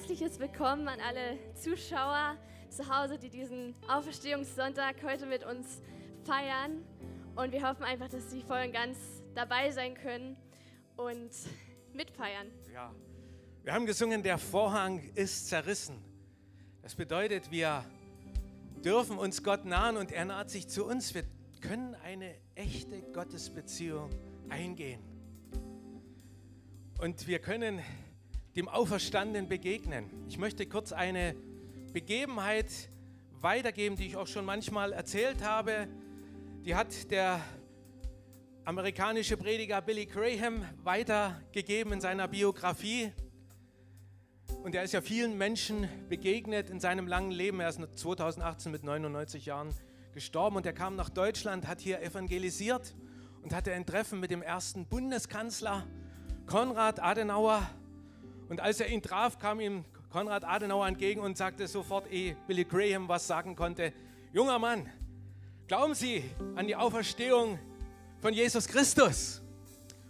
herzliches Willkommen an alle Zuschauer zu Hause, die diesen Auferstehungssonntag heute mit uns feiern. Und wir hoffen einfach, dass Sie voll und ganz dabei sein können und mitfeiern. Ja, wir haben gesungen, der Vorhang ist zerrissen. Das bedeutet, wir dürfen uns Gott nahen und er naht sich zu uns. Wir können eine echte Gottesbeziehung eingehen. Und wir können dem Auferstandenen begegnen. Ich möchte kurz eine Begebenheit weitergeben, die ich auch schon manchmal erzählt habe. Die hat der amerikanische Prediger Billy Graham weitergegeben in seiner Biografie. Und er ist ja vielen Menschen begegnet in seinem langen Leben. Er ist 2018 mit 99 Jahren gestorben und er kam nach Deutschland, hat hier evangelisiert und hatte ein Treffen mit dem ersten Bundeskanzler Konrad Adenauer. Und als er ihn traf, kam ihm Konrad Adenauer entgegen und sagte sofort, ehe Billy Graham was sagen konnte, junger Mann, glauben Sie an die Auferstehung von Jesus Christus?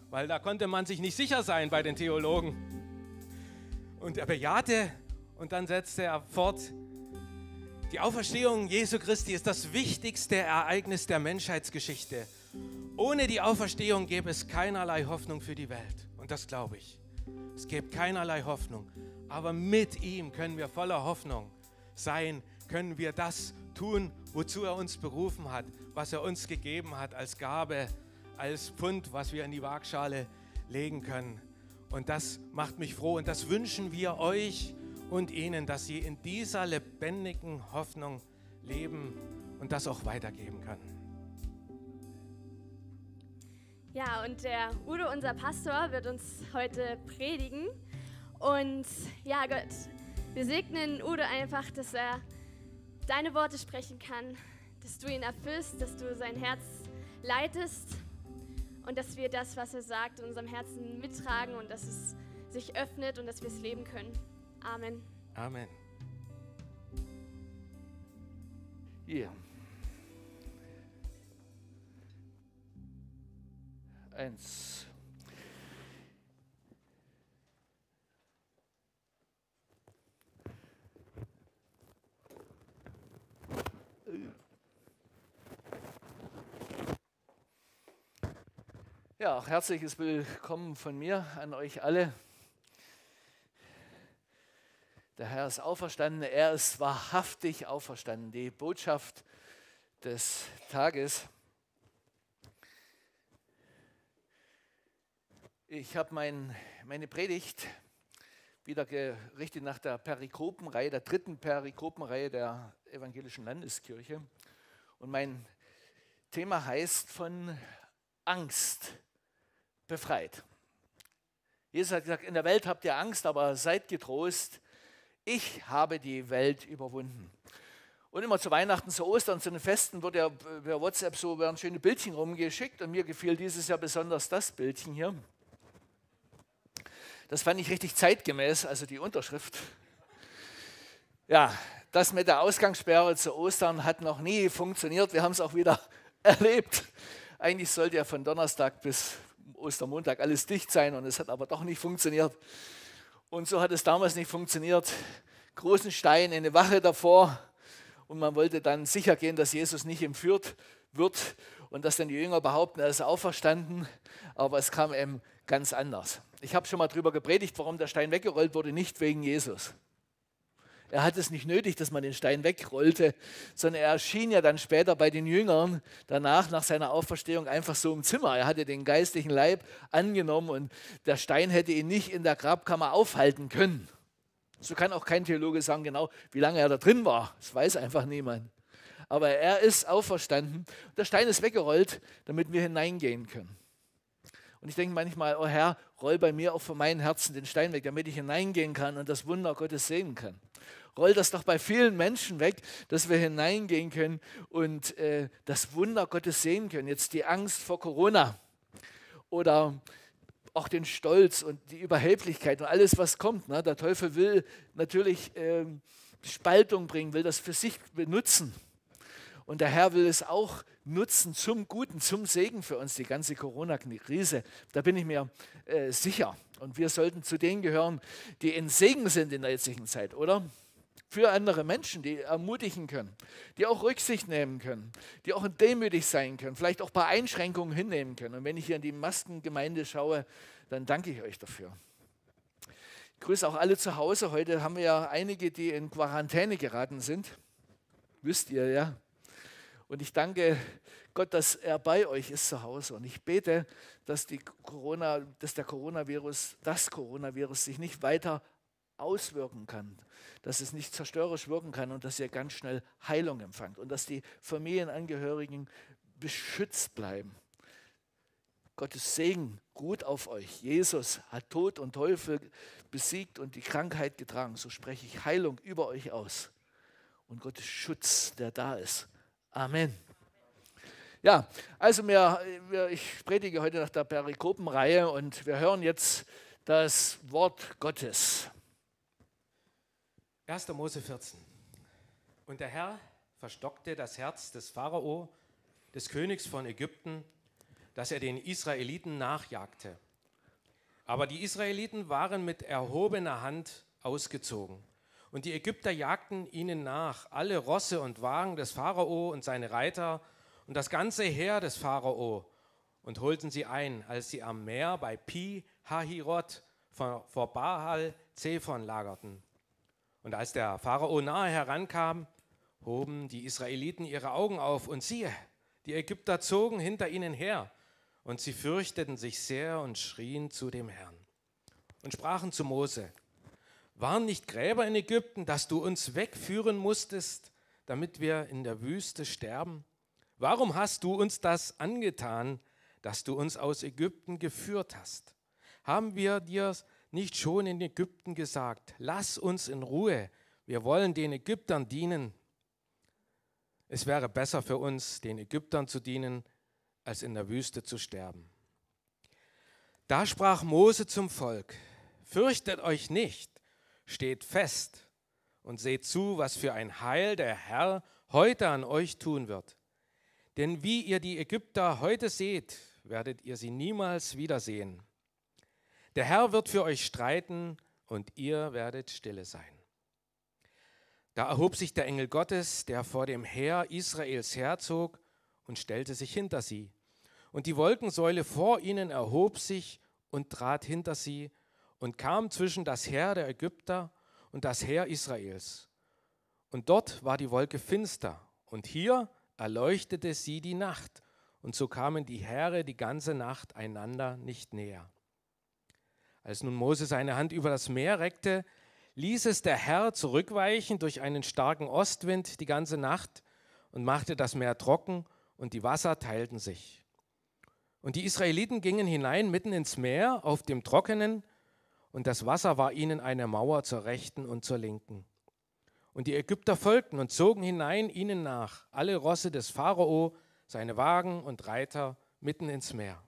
Weil da konnte man sich nicht sicher sein bei den Theologen. Und er bejahte und dann setzte er fort, die Auferstehung Jesu Christi ist das wichtigste Ereignis der Menschheitsgeschichte. Ohne die Auferstehung gäbe es keinerlei Hoffnung für die Welt. Und das glaube ich. Es gibt keinerlei Hoffnung. Aber mit ihm können wir voller Hoffnung sein, können wir das tun, wozu er uns berufen hat, was er uns gegeben hat als Gabe, als Pfund, was wir in die Waagschale legen können. Und das macht mich froh und das wünschen wir euch und Ihnen, dass Sie in dieser lebendigen Hoffnung leben und das auch weitergeben können. Ja, und der Udo, unser Pastor, wird uns heute predigen. Und ja, Gott, wir segnen Udo einfach, dass er deine Worte sprechen kann, dass du ihn erfüllst, dass du sein Herz leitest und dass wir das, was er sagt, in unserem Herzen mittragen und dass es sich öffnet und dass wir es leben können. Amen. Amen. Yeah. 1. Ja, herzliches Willkommen von mir an euch alle. Der Herr ist auferstanden, er ist wahrhaftig auferstanden. Die Botschaft des Tages. Ich habe mein, meine Predigt wieder gerichtet nach der Perikopenreihe, der dritten Perikopenreihe der Evangelischen Landeskirche. Und mein Thema heißt von Angst befreit. Jesus hat gesagt, in der Welt habt ihr Angst, aber seid getrost, ich habe die Welt überwunden. Und immer zu Weihnachten, zu Ostern, zu den Festen wird ja per WhatsApp so werden schöne Bildchen rumgeschickt und mir gefiel dieses Jahr besonders das Bildchen hier. Das fand ich richtig zeitgemäß, also die Unterschrift. Ja, das mit der Ausgangssperre zu Ostern hat noch nie funktioniert. Wir haben es auch wieder erlebt. Eigentlich sollte ja von Donnerstag bis Ostermontag alles dicht sein und es hat aber doch nicht funktioniert. Und so hat es damals nicht funktioniert. Großen Stein, eine Wache davor und man wollte dann sicher gehen, dass Jesus nicht entführt wird und dass dann die Jünger behaupten, er ist auferstanden, aber es kam eben ganz anders. Ich habe schon mal darüber gepredigt, warum der Stein weggerollt wurde, nicht wegen Jesus. Er hat es nicht nötig, dass man den Stein wegrollte, sondern er erschien ja dann später bei den Jüngern danach, nach seiner Auferstehung, einfach so im Zimmer. Er hatte den geistlichen Leib angenommen und der Stein hätte ihn nicht in der Grabkammer aufhalten können. So kann auch kein Theologe sagen, genau wie lange er da drin war. Das weiß einfach niemand. Aber er ist auferstanden. Der Stein ist weggerollt, damit wir hineingehen können. Und ich denke manchmal, oh Herr, roll bei mir auch von meinem Herzen den Stein weg, damit ich hineingehen kann und das Wunder Gottes sehen kann. Roll das doch bei vielen Menschen weg, dass wir hineingehen können und äh, das Wunder Gottes sehen können. Jetzt die Angst vor Corona oder auch den Stolz und die Überheblichkeit und alles, was kommt. Ne? Der Teufel will natürlich äh, Spaltung bringen, will das für sich benutzen. Und der Herr will es auch nutzen zum Guten, zum Segen für uns, die ganze Corona-Krise. Da bin ich mir äh, sicher. Und wir sollten zu denen gehören, die in Segen sind in der jetzigen Zeit, oder? Für andere Menschen, die ermutigen können, die auch Rücksicht nehmen können, die auch demütig sein können, vielleicht auch ein paar Einschränkungen hinnehmen können. Und wenn ich hier in die Maskengemeinde schaue, dann danke ich euch dafür. Ich grüße auch alle zu Hause. Heute haben wir ja einige, die in Quarantäne geraten sind. Wisst ihr ja. Und ich danke Gott, dass er bei euch ist zu Hause. Und ich bete, dass, die Corona, dass der Coronavirus, das Coronavirus sich nicht weiter auswirken kann, dass es nicht zerstörerisch wirken kann und dass ihr ganz schnell Heilung empfangt und dass die Familienangehörigen beschützt bleiben. Gottes Segen gut auf euch. Jesus hat Tod und Teufel besiegt und die Krankheit getragen. So spreche ich Heilung über euch aus. Und Gottes Schutz, der da ist. Amen. Ja, also wir, wir, ich predige heute nach der Perikopenreihe und wir hören jetzt das Wort Gottes. 1. Mose 14. Und der Herr verstockte das Herz des Pharao, des Königs von Ägypten, dass er den Israeliten nachjagte. Aber die Israeliten waren mit erhobener Hand ausgezogen. Und die Ägypter jagten ihnen nach, alle Rosse und Wagen des Pharao und seine Reiter und das ganze Heer des Pharao und holten sie ein, als sie am Meer bei Pi Hahirot vor Bahal Zephon lagerten. Und als der Pharao nahe herankam, hoben die Israeliten ihre Augen auf und siehe, die Ägypter zogen hinter ihnen her und sie fürchteten sich sehr und schrien zu dem Herrn und sprachen zu Mose, waren nicht Gräber in Ägypten, dass du uns wegführen musstest, damit wir in der Wüste sterben? Warum hast du uns das angetan, dass du uns aus Ägypten geführt hast? Haben wir dir nicht schon in Ägypten gesagt, lass uns in Ruhe, wir wollen den Ägyptern dienen? Es wäre besser für uns, den Ägyptern zu dienen, als in der Wüste zu sterben. Da sprach Mose zum Volk, fürchtet euch nicht, steht fest und seht zu, was für ein Heil der Herr heute an euch tun wird. Denn wie ihr die Ägypter heute seht, werdet ihr sie niemals wiedersehen. Der Herr wird für euch streiten und ihr werdet stille sein. Da erhob sich der Engel Gottes, der vor dem Heer Israels herzog, und stellte sich hinter sie. Und die Wolkensäule vor ihnen erhob sich und trat hinter sie und kam zwischen das Heer der Ägypter und das Heer Israels. Und dort war die Wolke finster, und hier erleuchtete sie die Nacht, und so kamen die Heere die ganze Nacht einander nicht näher. Als nun Mose seine Hand über das Meer reckte, ließ es der Herr zurückweichen durch einen starken Ostwind die ganze Nacht und machte das Meer trocken und die Wasser teilten sich. Und die Israeliten gingen hinein mitten ins Meer auf dem Trockenen und das Wasser war ihnen eine Mauer zur rechten und zur linken. Und die Ägypter folgten und zogen hinein ihnen nach, alle Rosse des Pharao, seine Wagen und Reiter mitten ins Meer.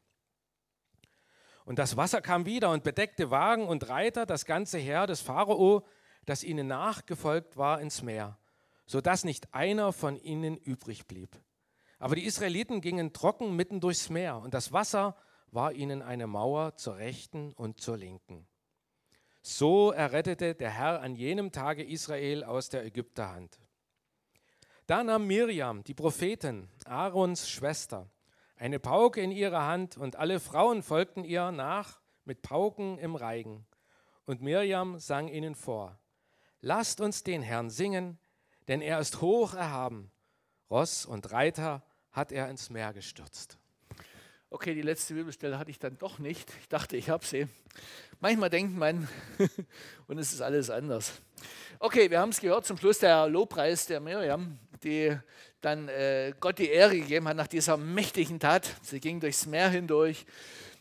Und das Wasser kam wieder und bedeckte Wagen und Reiter, das ganze Heer des Pharao das ihnen nachgefolgt war, ins Meer, sodass nicht einer von ihnen übrig blieb. Aber die Israeliten gingen trocken mitten durchs Meer, und das Wasser war ihnen eine Mauer zur rechten und zur linken. So errettete der Herr an jenem Tage Israel aus der Ägypterhand. Da nahm Miriam, die Prophetin, Aarons Schwester, eine Pauke in ihrer Hand, und alle Frauen folgten ihr nach mit Pauken im Reigen. Und Miriam sang ihnen vor, Lasst uns den Herrn singen, denn er ist hoch erhaben. Ross und Reiter hat er ins Meer gestürzt. Okay, die letzte Bibelstelle hatte ich dann doch nicht. Ich dachte, ich habe sie. Manchmal denkt man, und es ist alles anders. Okay, wir haben es gehört zum Schluss der Lobpreis der Miriam, die dann äh, Gott die Ehre gegeben hat nach dieser mächtigen Tat. Sie ging durchs Meer hindurch.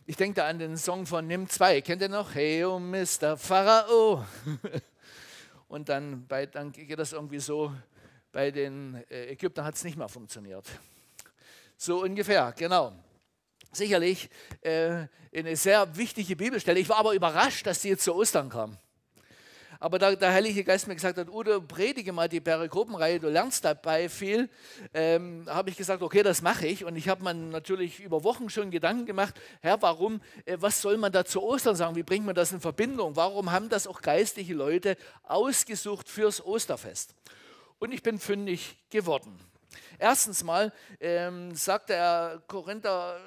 Ich denke da an den Song von Nimm 2. Kennt ihr noch? Hey, oh Mr. Pharao. Und dann, bei, dann geht das irgendwie so, bei den äh, Ägyptern hat es nicht mehr funktioniert. So ungefähr, genau. Sicherlich äh, eine sehr wichtige Bibelstelle. Ich war aber überrascht, dass sie jetzt zu Ostern kam. Aber da der Heilige Geist mir gesagt hat, Udo, predige mal die Perikopenreihe, du lernst dabei viel, ähm, habe ich gesagt, okay, das mache ich. Und ich habe mir natürlich über Wochen schon Gedanken gemacht, Herr, warum, äh, was soll man da zu Ostern sagen? Wie bringt man das in Verbindung? Warum haben das auch geistliche Leute ausgesucht fürs Osterfest? Und ich bin fündig geworden. Erstens mal ähm, sagt der Korinther,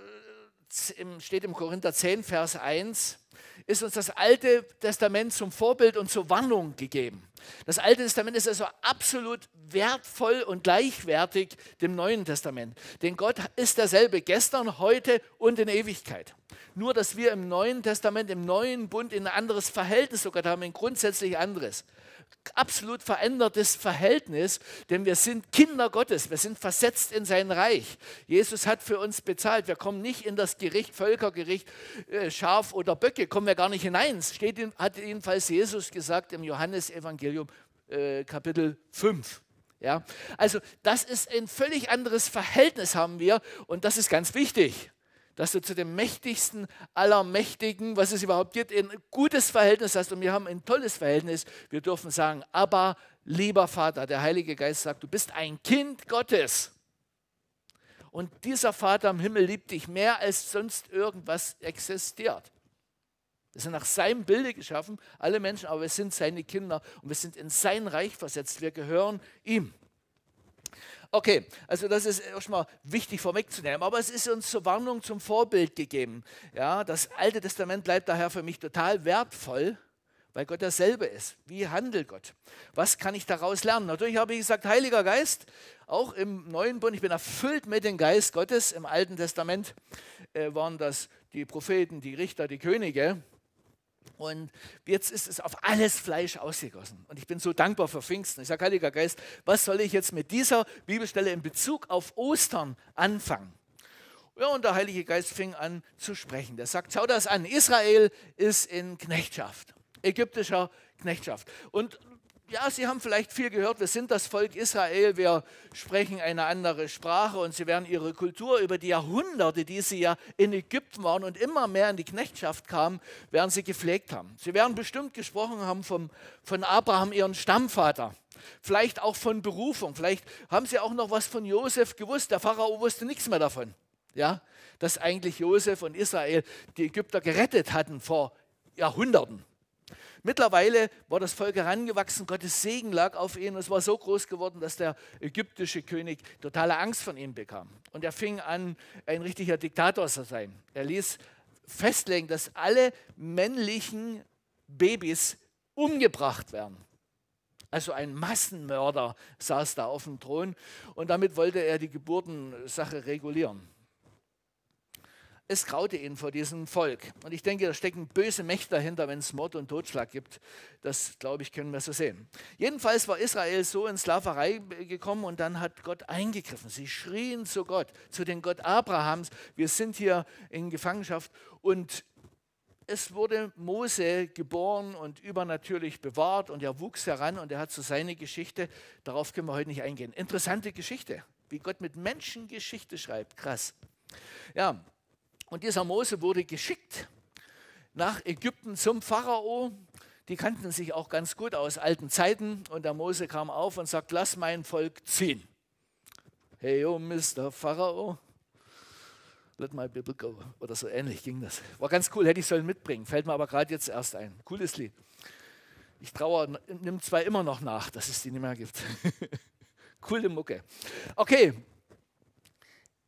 steht im Korinther 10, Vers 1, ist uns das Alte Testament zum Vorbild und zur Warnung gegeben. Das Alte Testament ist also absolut wertvoll und gleichwertig dem Neuen Testament. Denn Gott ist derselbe gestern, heute und in Ewigkeit. Nur, dass wir im Neuen Testament, im neuen Bund ein anderes Verhältnis sogar haben, ein grundsätzlich anderes absolut verändertes Verhältnis, denn wir sind Kinder Gottes, wir sind versetzt in sein Reich. Jesus hat für uns bezahlt. Wir kommen nicht in das Gericht, Völkergericht, äh, Schaf oder Böcke, kommen wir gar nicht hinein. Steht, hat jedenfalls Jesus gesagt im Johannesevangelium äh, Kapitel 5. Ja, also das ist ein völlig anderes Verhältnis haben wir und das ist ganz wichtig dass du zu dem mächtigsten aller Mächtigen, was es überhaupt gibt, ein gutes Verhältnis hast. Und wir haben ein tolles Verhältnis. Wir dürfen sagen, aber lieber Vater, der Heilige Geist sagt, du bist ein Kind Gottes. Und dieser Vater im Himmel liebt dich mehr als sonst irgendwas existiert. Wir sind nach seinem Bilde geschaffen, alle Menschen, aber wir sind seine Kinder und wir sind in sein Reich versetzt. Wir gehören ihm. Okay, also das ist erstmal wichtig vorwegzunehmen, aber es ist uns zur Warnung, zum Vorbild gegeben. Ja, das Alte Testament bleibt daher für mich total wertvoll, weil Gott derselbe ist. Wie handelt Gott? Was kann ich daraus lernen? Natürlich habe ich gesagt, Heiliger Geist, auch im Neuen Bund, ich bin erfüllt mit dem Geist Gottes. Im Alten Testament äh, waren das die Propheten, die Richter, die Könige. Und jetzt ist es auf alles Fleisch ausgegossen. Und ich bin so dankbar für Pfingsten. Ich sage, Heiliger Geist, was soll ich jetzt mit dieser Bibelstelle in Bezug auf Ostern anfangen? Ja, und der Heilige Geist fing an zu sprechen. Der sagt, schau das an, Israel ist in Knechtschaft, ägyptischer Knechtschaft. Und ja, Sie haben vielleicht viel gehört, wir sind das Volk Israel, wir sprechen eine andere Sprache und Sie werden Ihre Kultur über die Jahrhunderte, die Sie ja in Ägypten waren und immer mehr in die Knechtschaft kamen, werden Sie gepflegt haben. Sie werden bestimmt gesprochen haben vom, von Abraham, Ihren Stammvater. Vielleicht auch von Berufung. Vielleicht haben Sie auch noch was von Josef gewusst. Der Pharao wusste nichts mehr davon. Ja, dass eigentlich Josef und Israel die Ägypter gerettet hatten vor Jahrhunderten. Mittlerweile war das Volk herangewachsen, Gottes Segen lag auf ihnen. Es war so groß geworden, dass der ägyptische König totale Angst von ihnen bekam. Und er fing an, ein richtiger Diktator zu sein. Er ließ festlegen, dass alle männlichen Babys umgebracht werden. Also ein Massenmörder saß da auf dem Thron und damit wollte er die Geburtensache regulieren es graute ihn vor diesem Volk. Und ich denke, da stecken böse Mächte dahinter, wenn es Mord und Totschlag gibt. Das, glaube ich, können wir so sehen. Jedenfalls war Israel so in Sklaverei gekommen und dann hat Gott eingegriffen. Sie schrien zu Gott, zu den Gott Abrahams, wir sind hier in Gefangenschaft. Und es wurde Mose geboren und übernatürlich bewahrt und er wuchs heran und er hat so seine Geschichte, darauf können wir heute nicht eingehen. Interessante Geschichte, wie Gott mit Menschen Geschichte schreibt. Krass. Ja, und dieser Mose wurde geschickt nach Ägypten zum Pharao. die kannten sich auch ganz gut aus alten Zeiten. Und der Mose kam auf und sagt, lass mein Volk ziehen. Hey, oh Mr. Pharao, let my people go. Oder so ähnlich ging das. War ganz cool, hätte ich sollen mitbringen. Fällt mir aber gerade jetzt erst ein. Cooles Lied. Ich traue, nimmt zwar immer noch nach, dass es die nicht mehr gibt. Coole Mucke. Okay.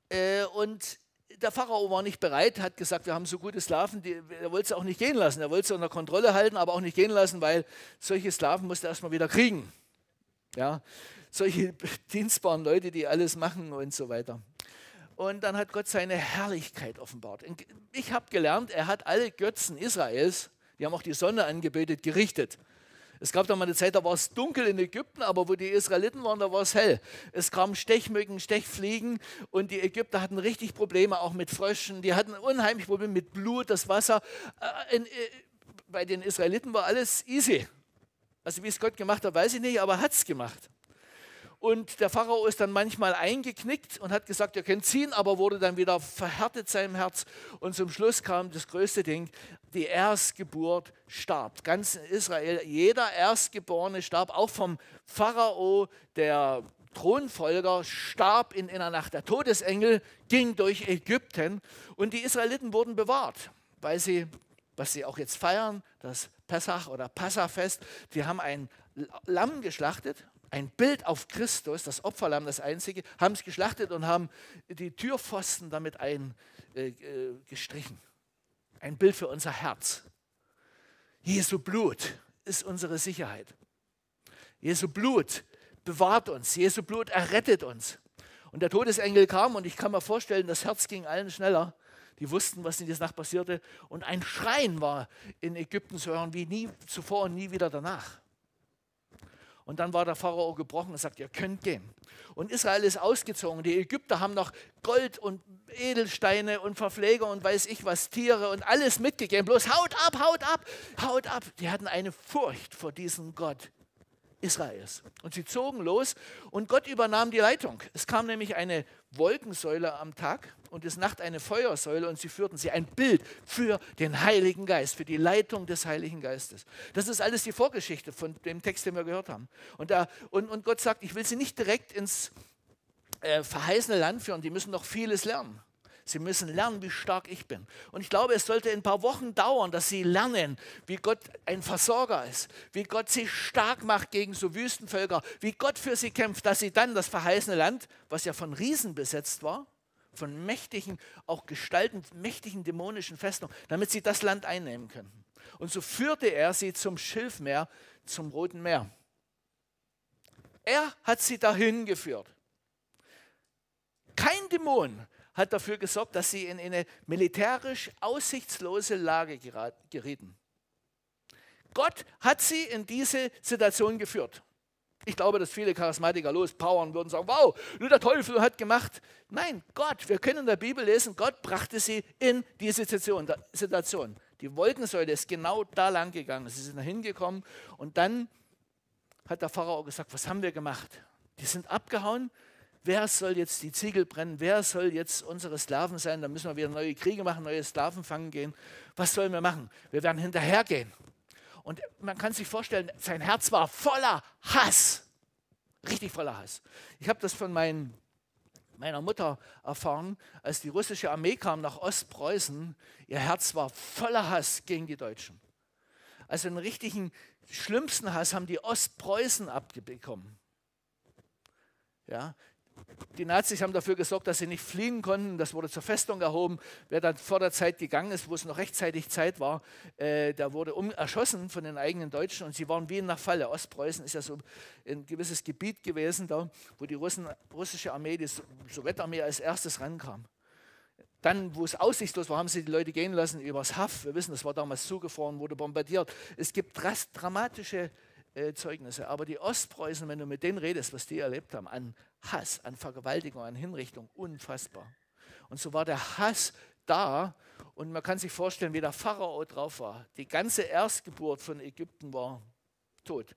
Äh, und der Pharao war nicht bereit, hat gesagt, wir haben so gute Sklaven, er wollte sie auch nicht gehen lassen. Er wollte sie unter Kontrolle halten, aber auch nicht gehen lassen, weil solche Sklaven musste er erstmal wieder kriegen. Ja, solche dienstbaren Leute, die alles machen und so weiter. Und dann hat Gott seine Herrlichkeit offenbart. Ich habe gelernt, er hat alle Götzen Israels, die haben auch die Sonne angebetet, gerichtet. Es gab da mal eine Zeit, da war es dunkel in Ägypten, aber wo die Israeliten waren, da war es hell. Es kamen Stechmücken, Stechfliegen und die Ägypter hatten richtig Probleme auch mit Fröschen. Die hatten unheimlich Probleme mit Blut, das Wasser. Äh, äh, bei den Israeliten war alles easy. Also wie es Gott gemacht hat, weiß ich nicht, aber er hat es gemacht. Und der Pharao ist dann manchmal eingeknickt und hat gesagt, ihr könnt ziehen, aber wurde dann wieder verhärtet seinem Herz. Und zum Schluss kam das größte Ding, die Erstgeburt starb. Ganz in Israel, jeder Erstgeborene starb, auch vom Pharao, der Thronfolger, starb in einer Nacht. Der Todesengel ging durch Ägypten und die Israeliten wurden bewahrt, weil sie, was sie auch jetzt feiern, das Pessach oder Passafest, die haben ein Lamm geschlachtet ein Bild auf Christus, das Opferlamm, das einzige, haben es geschlachtet und haben die Türpfosten damit eingestrichen. Äh, ein Bild für unser Herz. Jesu Blut ist unsere Sicherheit. Jesu Blut bewahrt uns. Jesu Blut errettet uns. Und der Todesengel kam und ich kann mir vorstellen, das Herz ging allen schneller. Die wussten, was in dieser Nacht passierte. Und ein Schreien war in Ägypten zu hören wie nie zuvor und nie wieder danach. Und dann war der Pharao gebrochen und sagt, ihr könnt gehen. Und Israel ist ausgezogen. Die Ägypter haben noch Gold und Edelsteine und Verpfleger und weiß ich was, Tiere und alles mitgegeben. Bloß haut ab, haut ab, haut ab. Die hatten eine Furcht vor diesem Gott. Israels. Und sie zogen los und Gott übernahm die Leitung. Es kam nämlich eine Wolkensäule am Tag und es Nacht eine Feuersäule und sie führten sie ein Bild für den Heiligen Geist, für die Leitung des Heiligen Geistes. Das ist alles die Vorgeschichte von dem Text, den wir gehört haben. Und, da, und, und Gott sagt, ich will sie nicht direkt ins äh, verheißene Land führen, die müssen noch vieles lernen. Sie müssen lernen, wie stark ich bin. Und ich glaube, es sollte ein paar Wochen dauern, dass Sie lernen, wie Gott ein Versorger ist, wie Gott Sie stark macht gegen so Wüstenvölker, wie Gott für Sie kämpft, dass Sie dann das verheißene Land, was ja von Riesen besetzt war, von mächtigen, auch gestalten, mächtigen dämonischen Festungen, damit Sie das Land einnehmen könnten. Und so führte er sie zum Schilfmeer, zum Roten Meer. Er hat sie dahin geführt. Kein Dämon hat dafür gesorgt, dass sie in eine militärisch aussichtslose Lage gerieten. Gott hat sie in diese Situation geführt. Ich glaube, dass viele Charismatiker lospowern würden und sagen, wow, nur der Teufel hat gemacht. Nein, Gott, wir können in der Bibel lesen, Gott brachte sie in diese Situation. Die Wolkensäule ist genau da lang gegangen. Sie sind da hingekommen und dann hat der Pharao gesagt, was haben wir gemacht? Die sind abgehauen wer soll jetzt die Ziegel brennen, wer soll jetzt unsere Sklaven sein, dann müssen wir wieder neue Kriege machen, neue Sklaven fangen gehen. Was sollen wir machen? Wir werden hinterhergehen. Und man kann sich vorstellen, sein Herz war voller Hass. Richtig voller Hass. Ich habe das von meinen, meiner Mutter erfahren, als die russische Armee kam nach Ostpreußen. Ihr Herz war voller Hass gegen die Deutschen. Also einen richtigen schlimmsten Hass haben die Ostpreußen abbekommen. Ja, die Nazis haben dafür gesorgt, dass sie nicht fliehen konnten. Das wurde zur Festung erhoben. Wer dann vor der Zeit gegangen ist, wo es noch rechtzeitig Zeit war, äh, der wurde um, erschossen von den eigenen Deutschen und sie waren wie in der Falle. Ostpreußen ist ja so ein gewisses Gebiet gewesen, da, wo die Russen, russische Armee, die Sowjetarmee als erstes rankam. Dann, wo es aussichtslos war, haben sie die Leute gehen lassen übers Haff. Wir wissen, das war damals zugefroren, wurde bombardiert. Es gibt dramatische äh, Zeugnisse. Aber die Ostpreußen, wenn du mit denen redest, was die erlebt haben, an Hass, an Vergewaltigung, an Hinrichtung, unfassbar. Und so war der Hass da und man kann sich vorstellen, wie der Pharao drauf war. Die ganze Erstgeburt von Ägypten war tot.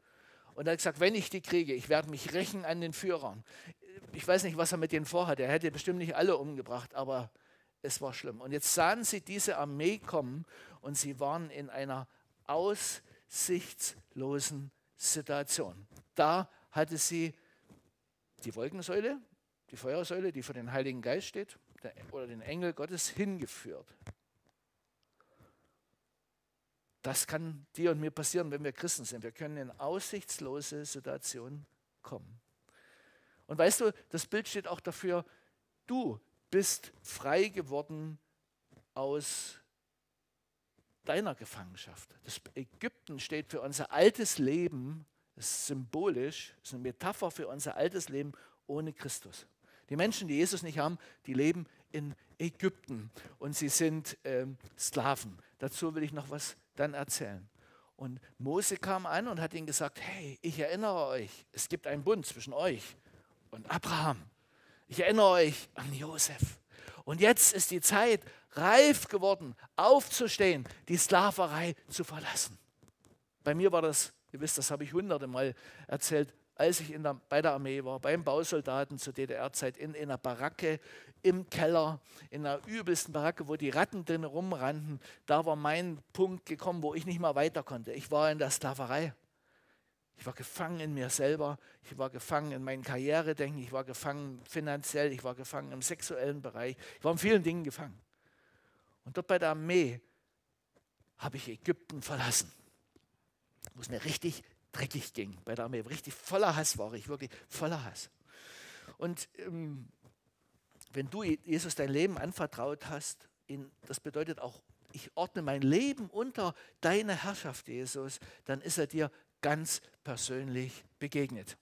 Und er hat gesagt, wenn ich die kriege, ich werde mich rächen an den Führern. Ich weiß nicht, was er mit denen vorhat. Er hätte bestimmt nicht alle umgebracht, aber es war schlimm. Und jetzt sahen sie diese Armee kommen und sie waren in einer aus aussichtslosen Situation. Da hatte sie die Wolkensäule, die Feuersäule, die für den Heiligen Geist steht, der, oder den Engel Gottes hingeführt. Das kann dir und mir passieren, wenn wir Christen sind. Wir können in aussichtslose Situationen kommen. Und weißt du, das Bild steht auch dafür, du bist frei geworden aus deiner Gefangenschaft. Das Ägypten steht für unser altes Leben, ist symbolisch, ist eine Metapher für unser altes Leben ohne Christus. Die Menschen, die Jesus nicht haben, die leben in Ägypten und sie sind ähm, Sklaven. Dazu will ich noch was dann erzählen. Und Mose kam an und hat ihnen gesagt, hey, ich erinnere euch, es gibt einen Bund zwischen euch und Abraham. Ich erinnere euch an Josef. Und jetzt ist die Zeit reif geworden, aufzustehen, die Sklaverei zu verlassen. Bei mir war das, ihr wisst, das habe ich hunderte Mal erzählt, als ich der, bei der Armee war, beim Bausoldaten zur DDR-Zeit, in, in einer Baracke im Keller, in einer übelsten Baracke, wo die Ratten drin rumrannten. Da war mein Punkt gekommen, wo ich nicht mehr weiter konnte. Ich war in der Sklaverei. Ich war gefangen in mir selber, ich war gefangen in meinen Karrieredenken, ich war gefangen finanziell, ich war gefangen im sexuellen Bereich, ich war in vielen Dingen gefangen. Und dort bei der Armee habe ich Ägypten verlassen, wo es mir richtig dreckig ging. Bei der Armee richtig voller Hass war ich, wirklich voller Hass. Und ähm, wenn du Jesus dein Leben anvertraut hast, in, das bedeutet auch, ich ordne mein Leben unter deine Herrschaft, Jesus, dann ist er dir ganz persönlich begegnet.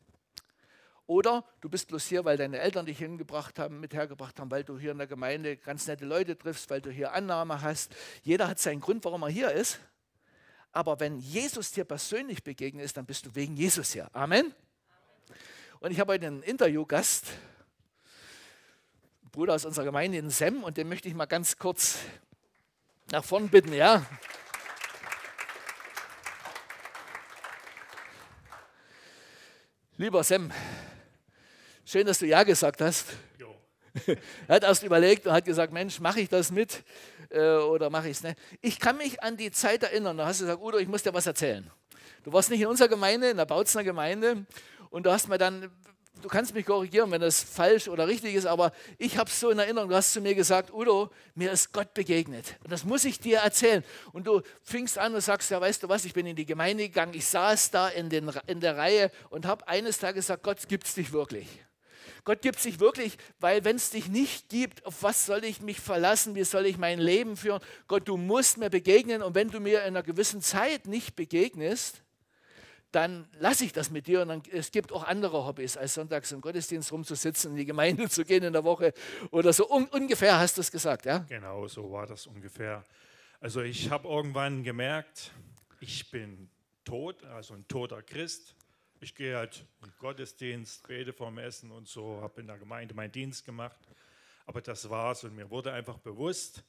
Oder du bist bloß hier, weil deine Eltern dich hingebracht haben, mit hergebracht haben, weil du hier in der Gemeinde ganz nette Leute triffst, weil du hier Annahme hast. Jeder hat seinen Grund, warum er hier ist. Aber wenn Jesus dir persönlich begegnet ist, dann bist du wegen Jesus hier. Amen. Und ich habe heute einen Interviewgast, Bruder aus unserer Gemeinde in Sem, und den möchte ich mal ganz kurz nach vorn bitten, ja. Lieber Sam, schön, dass du Ja gesagt hast. Jo. Er hat erst überlegt und hat gesagt, Mensch, mache ich das mit äh, oder mache ich es nicht? Ich kann mich an die Zeit erinnern, da hast du gesagt, Udo, ich muss dir was erzählen. Du warst nicht in unserer Gemeinde, in der Bautzner Gemeinde und du hast mir dann du kannst mich korrigieren, wenn das falsch oder richtig ist, aber ich habe es so in Erinnerung. Du hast zu mir gesagt, Udo, mir ist Gott begegnet. Und das muss ich dir erzählen. Und du fingst an und sagst, ja, weißt du was, ich bin in die Gemeinde gegangen, ich saß da in, den, in der Reihe und habe eines Tages gesagt, Gott gibt es dich wirklich. Gott gibt es dich wirklich, weil wenn es dich nicht gibt, auf was soll ich mich verlassen, wie soll ich mein Leben führen? Gott, du musst mir begegnen und wenn du mir in einer gewissen Zeit nicht begegnest, dann lasse ich das mit dir. Und dann, es gibt auch andere Hobbys, als sonntags im Gottesdienst rumzusitzen, in die Gemeinde zu gehen in der Woche oder so. Un ungefähr hast du es gesagt, ja? Genau, so war das ungefähr. Also ich habe irgendwann gemerkt, ich bin tot, also ein toter Christ. Ich gehe halt in den Gottesdienst, bete vorm Essen und so, habe in der Gemeinde meinen Dienst gemacht. Aber das war's und mir wurde einfach bewusst,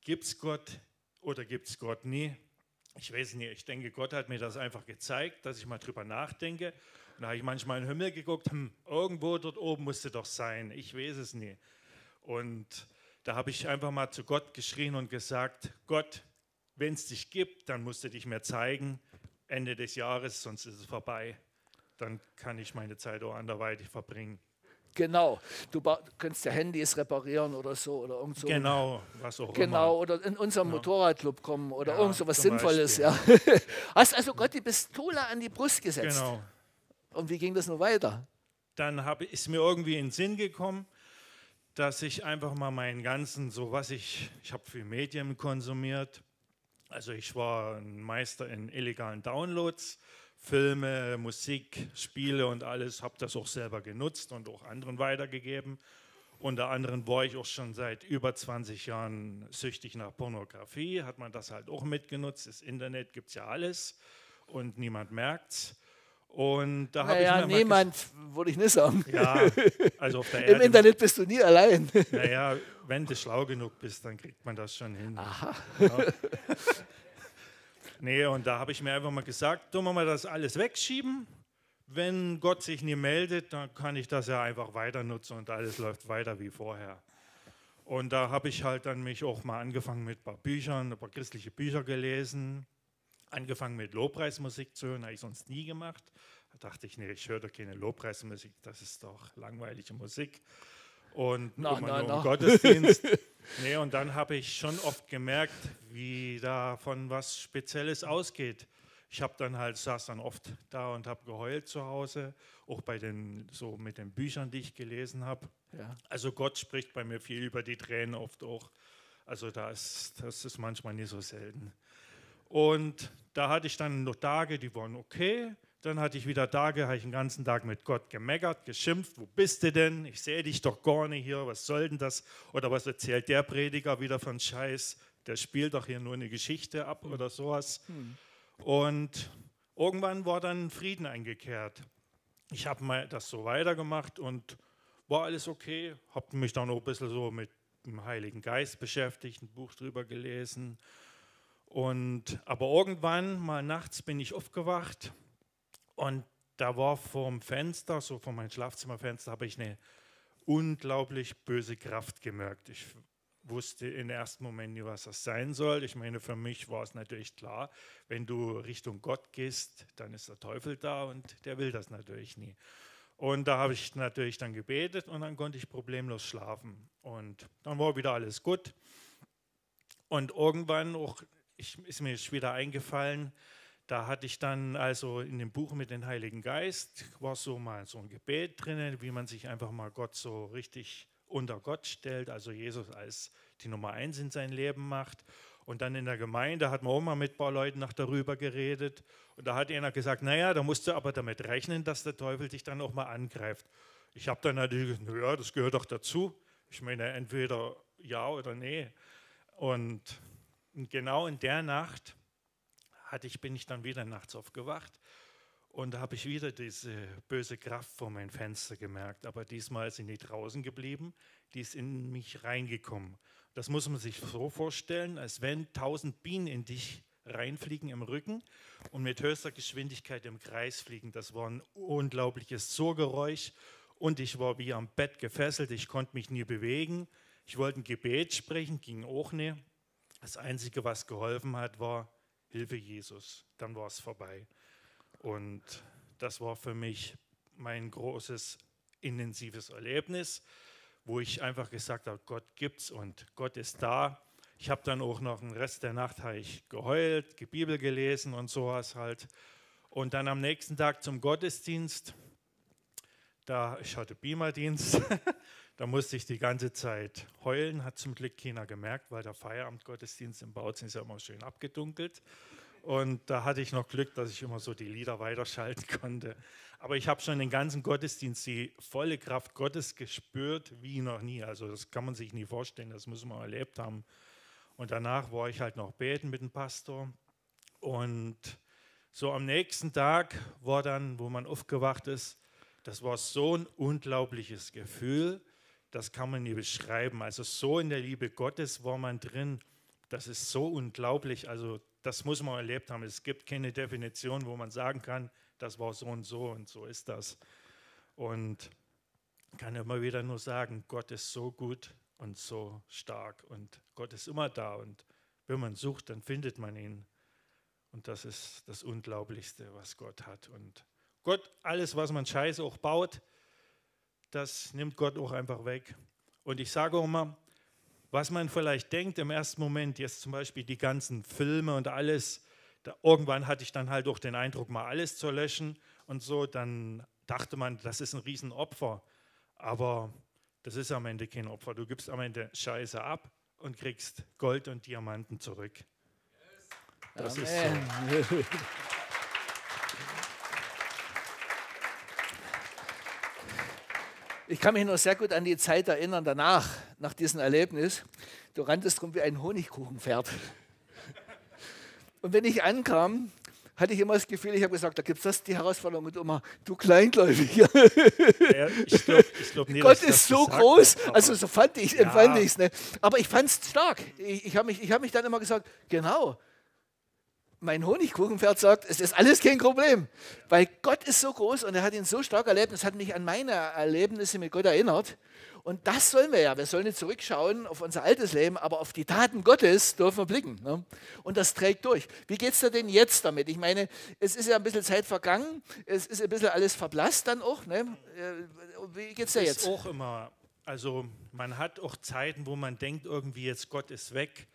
gibt es Gott oder gibt es Gott nie? Ich weiß nicht, ich denke, Gott hat mir das einfach gezeigt, dass ich mal drüber nachdenke. Und da habe ich manchmal in den Himmel geguckt, hm, irgendwo dort oben musste doch sein, ich weiß es nie. Und da habe ich einfach mal zu Gott geschrien und gesagt, Gott, wenn es dich gibt, dann musst du dich mir zeigen, Ende des Jahres, sonst ist es vorbei. Dann kann ich meine Zeit auch anderweitig verbringen. Genau. Du könntest ja Handys reparieren oder so oder irgend so. Genau, was auch Genau, immer. oder in unserem Ja. Motorradclub kommen oder Ja, irgend so was Sinnvolles, ja. Hast also Gott die Pistole an die Brust gesetzt. Genau. Und wie ging das nur weiter? dann hab, ist mir irgendwie in den Sinn gekommen, dass ich einfach mal meinen ganzen, so was ich, ich habe viel Medien konsumiert. Also ich war ein Meister in illegalen Downloads, Filme, Musik, Spiele und alles, habe das auch selber genutzt und auch anderen weitergegeben. Unter anderem war ich auch schon seit über 20 Jahren süchtig nach Pornografie, hat man das halt auch mitgenutzt. Das Internet gibt es ja alles und niemand merkt's. Und da habe ich Naja, mir mal niemand, würde ich nicht sagen. ja, also Im. Internet bist du nie allein. Naja, wenn du schlau genug bist, dann kriegt man das schon hin. Aha. Ja. Nee, und da habe ich mir einfach mal gesagt, tun wir mal das alles wegschieben. Wenn Gott sich nie meldet, dann kann ich das ja einfach weiter nutzen und alles läuft weiter wie vorher. Und da habe ich halt dann mich auch mal angefangen mit ein paar Büchern, ein paar christliche Bücher gelesen. angefangen mit Lobpreismusik zu hören, habe ich sonst nie gemacht. Da dachte ich, nee, ich höre doch keine Lobpreismusik, das ist doch langweilige Musik. Und Na, immer na, nur na. im Gottesdienst. nee, und dann habe ich schon oft gemerkt, wie davon was Spezielles ausgeht. Ich habe dann halt, saß dann oft da und habe geheult zu Hause, auch bei den, so mit den Büchern, die ich gelesen habe. Ja. Also Gott spricht bei mir viel über die Tränen oft auch. Also da ist, das ist manchmal nicht so selten. Und da hatte ich dann noch Tage, die waren okay. Dann hatte ich wieder Tage, habe ich den ganzen Tag mit Gott gemeckert, geschimpft. Wo bist du denn? Ich sehe dich doch gar nicht hier. Was soll denn das? Oder was erzählt der Prediger wieder von Scheiß? Der spielt doch hier nur eine Geschichte ab oder sowas. Und irgendwann war dann Frieden eingekehrt. Ich habe mal das so weitergemacht und war alles okay. Habe mich dann auch ein bisschen so mit dem Heiligen Geist beschäftigt, ein Buch drüber gelesen. Und, aber irgendwann, mal nachts, bin ich aufgewacht und da war vorm Fenster, so vor meinem Schlafzimmerfenster, habe ich eine unglaublich böse Kraft gemerkt. Ich wusste im ersten Moment nie, was das sein soll. Ich meine, für mich war es natürlich klar, wenn du Richtung Gott gehst, dann ist der Teufel da und der will das natürlich nie. Und da habe ich natürlich dann gebetet und dann konnte ich problemlos schlafen. Und dann war wieder alles gut. Und irgendwann auch, ich, ist mir wieder eingefallen, da hatte ich dann also in dem Buch mit dem Heiligen Geist, war so mal so ein Gebet drin, wie man sich einfach mal Gott so richtig unter Gott stellt, also Jesus als die Nummer eins in sein Leben macht. Und dann in der Gemeinde hat man auch mal mit ein paar Leuten noch darüber geredet. Und da hat einer gesagt, naja, da musst du aber damit rechnen, dass der Teufel dich dann auch mal angreift. Ich habe dann natürlich gesagt, naja, das gehört doch dazu. Ich meine, entweder ja oder nee. Und genau in der Nacht hatte ich, bin ich dann wieder nachts aufgewacht und da habe ich wieder diese böse Kraft vor mein Fenster gemerkt. Aber diesmal sind die draußen geblieben, die ist in mich reingekommen. Das muss man sich so vorstellen, als wenn tausend Bienen in dich reinfliegen im Rücken und mit höchster Geschwindigkeit im Kreis fliegen. Das war ein unglaubliches Surgeräusch und ich war wie am Bett gefesselt. Ich konnte mich nie bewegen. Ich wollte ein Gebet sprechen, ging auch nicht. Das Einzige, was geholfen hat, war Hilfe Jesus. Dann war es vorbei. Und das war für mich mein großes, intensives Erlebnis, wo ich einfach gesagt habe, Gott gibt's und Gott ist da. Ich habe dann auch noch den Rest der Nacht ich geheult, die Bibel gelesen und sowas halt. Und dann am nächsten Tag zum Gottesdienst, da ich hatte Beamerdienst, da musste ich die ganze Zeit heulen, hat zum Glück keiner gemerkt, weil der Feierabendgottesdienst im Bautzen ist ja immer schön abgedunkelt. Und da hatte ich noch Glück, dass ich immer so die Lieder weiterschalten konnte. Aber ich habe schon den ganzen Gottesdienst die volle Kraft Gottes gespürt, wie noch nie. Also das kann man sich nie vorstellen, das muss man erlebt haben. Und danach war ich halt noch beten mit dem Pastor. Und so am nächsten Tag war dann, wo man aufgewacht ist, das war so ein unglaubliches Gefühl, das kann man nie beschreiben. Also so in der Liebe Gottes war man drin, das ist so unglaublich. Also das muss man erlebt haben. Es gibt keine Definition, wo man sagen kann, das war so und so und so ist das. Und kann immer wieder nur sagen, Gott ist so gut und so stark und Gott ist immer da und wenn man sucht, dann findet man ihn. Und das ist das Unglaublichste, was Gott hat. Und Gott, alles, was man scheiße auch baut, das nimmt Gott auch einfach weg. Und ich sage auch immer, was man vielleicht denkt im ersten Moment, jetzt zum Beispiel die ganzen Filme und alles, da, irgendwann hatte ich dann halt auch den Eindruck, mal alles zu löschen und so, dann dachte man, das ist ein Riesenopfer. Aber das ist am Ende kein Opfer. Du gibst am Ende Scheiße ab und kriegst Gold und Diamanten zurück. Das ist so. Ich kann mich noch sehr gut an die Zeit erinnern danach, nach diesem Erlebnis. Du ranntest rum wie ein Honigkuchenpferd. Und wenn ich ankam, hatte ich immer das Gefühl, ich habe gesagt, da gibt es das die Herausforderung mit Oma, du Kleingläubiger. Ja, ich glaube ich glaub nie, Gott ist so groß, aber- also so fand ich, Ja. empfand ich es. Ne? Aber ich fand es stark. Ich, ich habe mich, ich hab mich dann immer gesagt, genau, mein Honigkuchenpferd sagt, es ist alles kein Problem, weil Gott ist so groß und er hat ihn so stark erlebt. Es hat mich an meine Erlebnisse mit Gott erinnert. Und das sollen wir ja. Wir sollen nicht zurückschauen auf unser altes Leben, aber auf die Taten Gottes dürfen wir blicken. Ne? Und das trägt durch. Wie geht es dir denn jetzt damit? Ich meine, es ist ja ein bisschen Zeit vergangen, es ist ein bisschen alles verblasst dann auch. Ne? Äh, Wie geht es dir ist jetzt? auch immer, also man hat auch Zeiten, wo man denkt, irgendwie jetzt Gott ist weg.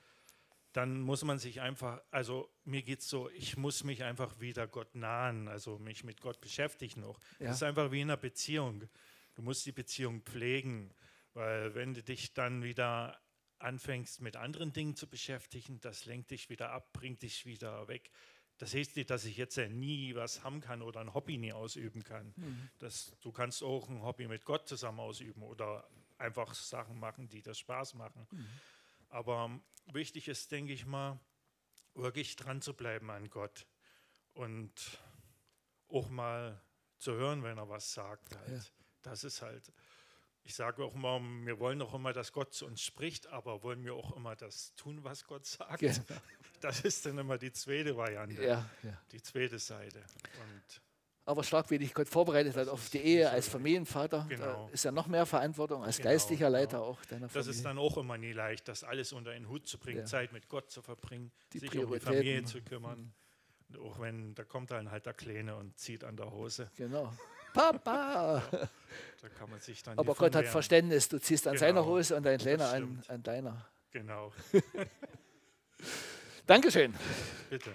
Dann muss man sich einfach, also mir geht es so, ich muss mich einfach wieder Gott nahen, also mich mit Gott beschäftigen noch. Ja. Das ist einfach wie in einer Beziehung. Du musst die Beziehung pflegen, weil wenn du dich dann wieder anfängst mit anderen Dingen zu beschäftigen, das lenkt dich wieder ab, bringt dich wieder weg. Das heißt nicht, dass ich jetzt ja nie was haben kann oder ein Hobby nie ausüben kann. Das, du kannst auch ein Hobby mit Gott zusammen ausüben oder einfach Sachen machen, die dir Spaß machen. Aber ähm, wichtig ist, denke ich mal, wirklich dran zu bleiben an Gott und auch mal zu hören, wenn er was sagt. Halt. Das ist halt, ich sage auch immer, wir wollen auch immer, dass Gott zu uns spricht, aber wollen wir auch immer das tun, was Gott sagt? Genau. Das ist dann immer die zweite Variante, Ja, ja. die zweite Seite. Und Aber stark, wie Gott vorbereitet hat auf die Ehe als Familienvater. Genau. Da ist ja noch mehr Verantwortung als Genau, geistlicher genau. Leiter auch deiner das Familie. ist dann auch immer nie leicht, das alles unter einen Hut zu bringen, Ja. Zeit mit Gott zu verbringen, Die sich um die. Familie zu kümmern. Und auch wenn, da kommt dann halt der Kleine und zieht an der Hose, Genau. Papa! da kann man sich dann Aber Gott hat. Verständnis. Du ziehst an seiner Genau. Hose und dein Kleiner Das an, an deiner. Genau, Dankeschön. bitte.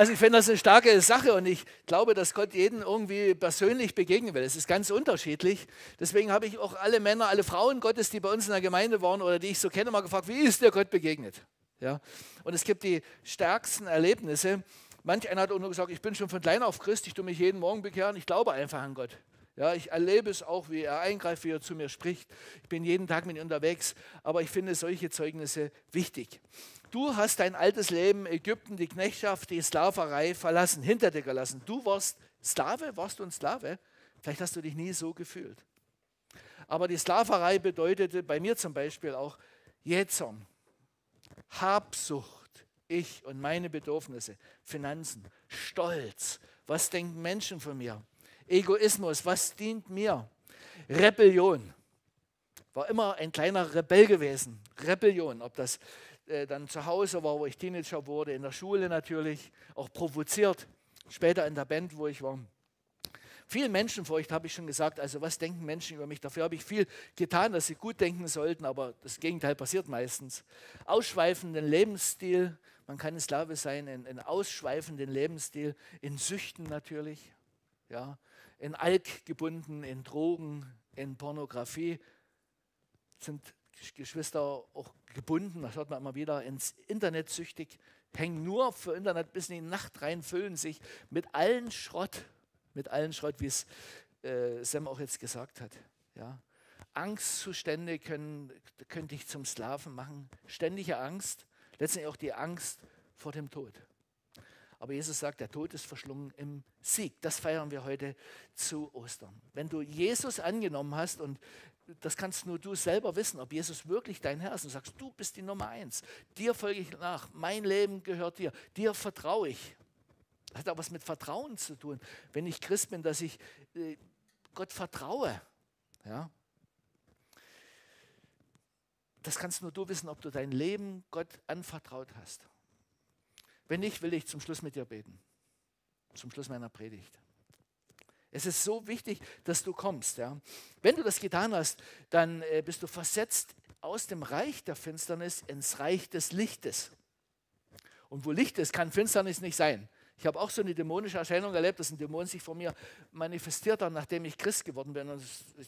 Also ich finde das eine starke Sache und ich glaube, dass Gott jeden irgendwie persönlich begegnen will. Es ist ganz unterschiedlich. Deswegen habe ich auch alle Männer, alle Frauen Gottes, die bei uns in der Gemeinde waren oder die ich so kenne, mal gefragt, wie ist dir Gott begegnet? Ja? Und es gibt die stärksten Erlebnisse. Manch einer hat auch nur gesagt, ich bin schon von klein auf Christ, ich tue mich jeden Morgen bekehren, ich glaube einfach an Gott. Ja, ich erlebe es auch, wie er eingreift, wie er zu mir spricht. Ich bin jeden Tag mit ihm unterwegs, aber ich finde solche Zeugnisse wichtig. Du hast dein altes Leben, Ägypten, die Knechtschaft, die Sklaverei verlassen, hinter dir gelassen. Du warst Sklave, warst du ein Sklave? Vielleicht hast du dich nie so gefühlt. Aber die Sklaverei bedeutete bei mir zum Beispiel auch Jähzorn, Habsucht, ich und meine Bedürfnisse, Finanzen, Stolz, was denken Menschen von mir, Egoismus, was dient mir, Rebellion, war immer ein kleiner Rebell gewesen. Rebellion, ob das äh, dann zu Hause war, wo ich Teenager wurde, in der Schule natürlich, auch provoziert, später in der Band, wo ich war. Viel Menschenfurcht habe ich schon gesagt, also was denken Menschen über mich? Dafür habe ich viel getan, dass sie gut denken sollten, aber das Gegenteil passiert meistens. Ausschweifenden Lebensstil, man kann ein Sklave sein, in, in ausschweifenden Lebensstil, in Süchten natürlich, ja, in Alk gebunden, in Drogen, in Pornografie, sind Geschwister auch gebunden, das hört man immer wieder, ins Internet süchtig, hängen nur für Internet bis in die Nacht rein, füllen sich mit allen Schrott, mit allen Schrott, wie es äh, Sam auch jetzt gesagt hat. Ja. Angstzustände können, können dich zum Sklaven machen, ständige Angst, letztendlich auch die Angst vor dem Tod. Aber Jesus sagt, der Tod ist verschlungen im Sieg. Das feiern wir heute zu Ostern. Wenn du Jesus angenommen hast und das kannst nur du selber wissen, ob Jesus wirklich dein Herr ist und sagst, du bist die Nummer eins, dir folge ich nach, mein Leben gehört dir, dir vertraue ich. Das hat auch was mit Vertrauen zu tun. Wenn ich Christ bin, dass ich äh, Gott vertraue. Ja? Das kannst nur du wissen, ob du dein Leben Gott anvertraut hast. Wenn nicht, will ich zum Schluss mit dir beten. Zum Schluss meiner Predigt. Es ist so wichtig, dass du kommst. Ja. Wenn du das getan hast, dann äh, bist du versetzt aus dem Reich der Finsternis ins Reich des Lichtes. Und wo Licht ist, kann Finsternis nicht sein. Ich habe auch so eine dämonische Erscheinung erlebt, dass ein Dämon sich vor mir manifestiert hat, nachdem ich Christ geworden bin. Und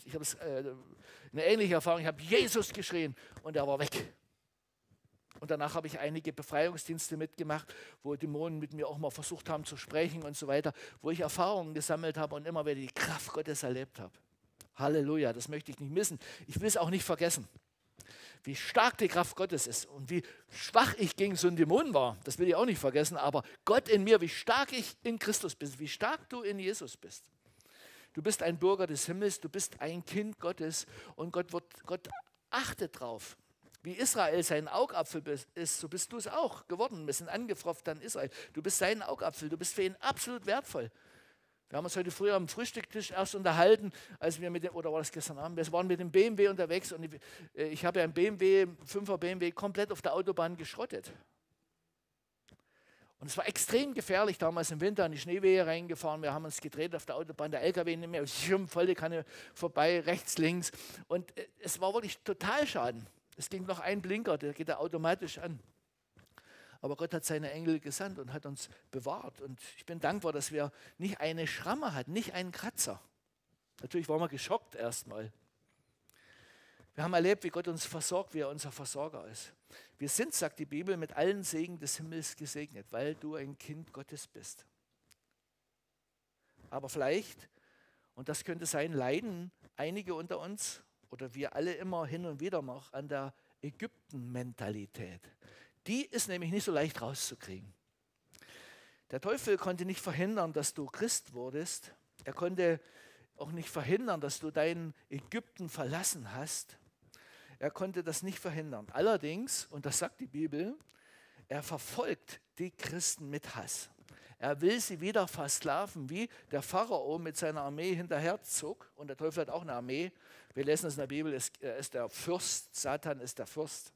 ich habe äh, eine ähnliche Erfahrung. Ich habe Jesus geschrien und er war weg. Und danach habe ich einige Befreiungsdienste mitgemacht, wo Dämonen mit mir auch mal versucht haben zu sprechen und so weiter, wo ich Erfahrungen gesammelt habe und immer wieder die Kraft Gottes erlebt habe. Halleluja, das möchte ich nicht missen. Ich will es auch nicht vergessen. Wie stark die Kraft Gottes ist und wie schwach ich gegen so einen Dämon war, das will ich auch nicht vergessen, aber Gott in mir, wie stark ich in Christus bin, wie stark du in Jesus bist. Du bist ein Bürger des Himmels, du bist ein Kind Gottes und Gott, wird, Gott Achte drauf. Wie Israel sein Augapfel ist, so bist du es auch geworden. Wir sind angefropft an Israel. Du bist sein Augapfel. Du bist für ihn absolut wertvoll. Wir haben uns heute früh am Frühstückstisch erst unterhalten, als wir mit dem, oder war das gestern Abend, wir waren mit dem BMW unterwegs und ich, äh, ich habe ja einen BMW, 5er BMW, komplett auf der Autobahn geschrottet. Und es war extrem gefährlich, damals im Winter in die Schneewehe reingefahren. Wir haben uns gedreht auf der Autobahn, der LKW nicht mehr, volle Kanne vorbei, rechts, links. Und äh, es war wirklich total schaden. Es ging noch ein Blinker, der geht da automatisch an. Aber Gott hat seine Engel gesandt und hat uns bewahrt. Und ich bin dankbar, dass wir nicht eine Schramme hatten, nicht einen Kratzer. Natürlich waren wir geschockt erstmal. Wir haben erlebt, wie Gott uns versorgt, wie er unser Versorger ist. Wir sind, sagt die Bibel, mit allen Segen des Himmels gesegnet, weil du ein Kind Gottes bist. Aber vielleicht, und das könnte sein, leiden einige unter uns oder wir alle immer hin und wieder noch an der Ägypten-Mentalität. Die ist nämlich nicht so leicht rauszukriegen. Der Teufel konnte nicht verhindern, dass du Christ wurdest. Er konnte auch nicht verhindern, dass du dein Ägypten verlassen hast. Er konnte das nicht verhindern. Allerdings, und das sagt die Bibel, er verfolgt die Christen mit Hass. Er will sie wieder versklaven, wie der Pharao mit seiner Armee hinterherzog. Und der Teufel hat auch eine Armee. Wir lesen es in der Bibel, er ist der Fürst, Satan ist der Fürst.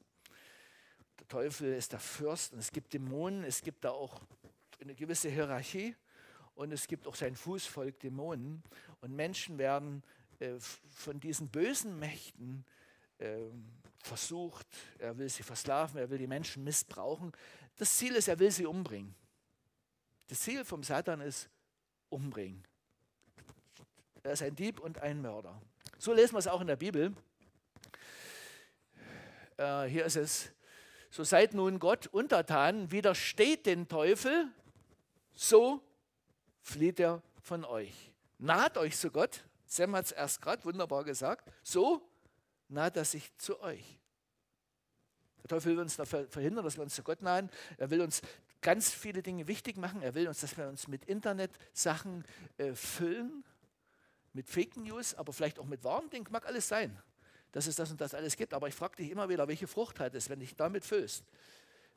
Der Teufel ist der Fürst und es gibt Dämonen, es gibt da auch eine gewisse Hierarchie und es gibt auch sein Fußvolk Dämonen. Und Menschen werden äh, von diesen bösen Mächten ähm, versucht, er will sie versklaven, er will die Menschen missbrauchen. Das Ziel ist, er will sie umbringen. Das Ziel vom Satan ist umbringen. Er ist ein Dieb und ein Mörder. So lesen wir es auch in der Bibel. Äh, hier ist es, so seid nun Gott untertan, widersteht den Teufel, so flieht er von euch. Naht euch zu Gott, Sam hat es erst gerade wunderbar gesagt, so naht er sich zu euch. Der Teufel will uns verhindern, dass wir uns zu Gott nahen. Er will uns ganz viele Dinge wichtig machen. Er will uns, dass wir uns mit Internetsachen äh, füllen, mit Fake News, aber vielleicht auch mit wahren. Mag alles sein, dass es das und das alles gibt. Aber ich frage dich immer wieder, welche Frucht hat es, wenn dich damit füllst?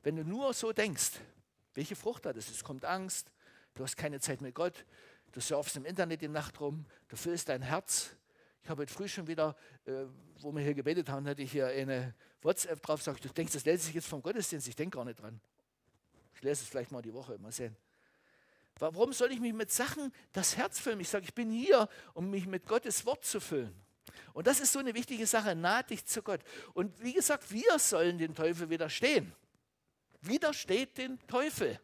Wenn du nur so denkst, welche Frucht hat es? Es kommt Angst, du hast keine Zeit mit Gott, du surfst im Internet die Nacht rum, du füllst dein Herz. Ich habe heute früh schon wieder, äh, wo wir hier gebetet haben, hatte ich hier eine WhatsApp drauf, sagt, du denkst, das lese ich jetzt vom Gottesdienst, ich denke gar nicht dran. Ich lese es vielleicht mal die Woche, mal sehen. Warum soll ich mich mit Sachen das Herz füllen? Ich sage, ich bin hier, um mich mit Gottes Wort zu füllen. Und das ist so eine wichtige Sache, nahe dich zu Gott. Und wie gesagt, wir sollen den Teufel widerstehen. Widersteht den Teufel.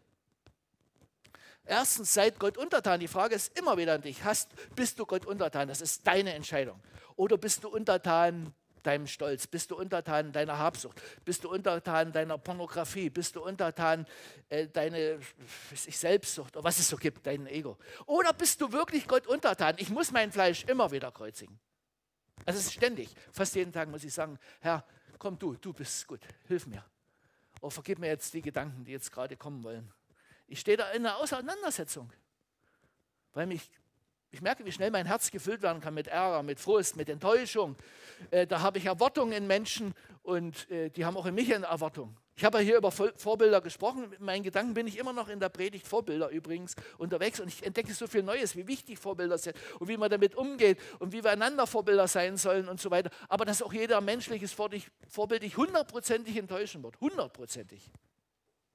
Erstens, seid Gott untertan. Die Frage ist immer wieder an dich. Hast, bist du Gott untertan? Das ist deine Entscheidung. Oder bist du untertan deinem Stolz? Bist du untertan deiner Habsucht? Bist du untertan deiner Pornografie? Bist du untertan äh, deine weiß ich, Selbstsucht oder was es so gibt, dein Ego? Oder bist du wirklich Gott untertan? Ich muss mein Fleisch immer wieder kreuzigen. Also es ist ständig. Fast jeden Tag muss ich sagen, Herr, komm du, du bist gut, hilf mir. Oh, vergib mir jetzt die Gedanken, die jetzt gerade kommen wollen. Ich stehe da in einer Auseinandersetzung, weil mich, ich merke, wie schnell mein Herz gefüllt werden kann mit Ärger, mit Frust, mit Enttäuschung. Äh, da habe ich Erwartungen in Menschen und äh, die haben auch in mich eine Erwartung. Ich habe ja hier über Vor- Vorbilder gesprochen. Mit meinen Gedanken bin ich immer noch in der Predigt Vorbilder übrigens unterwegs und ich entdecke so viel Neues, wie wichtig Vorbilder sind und wie man damit umgeht und wie wir einander Vorbilder sein sollen und so weiter. Aber dass auch jeder menschliches Vorbild dich hundertprozentig enttäuschen wird. Hundertprozentig.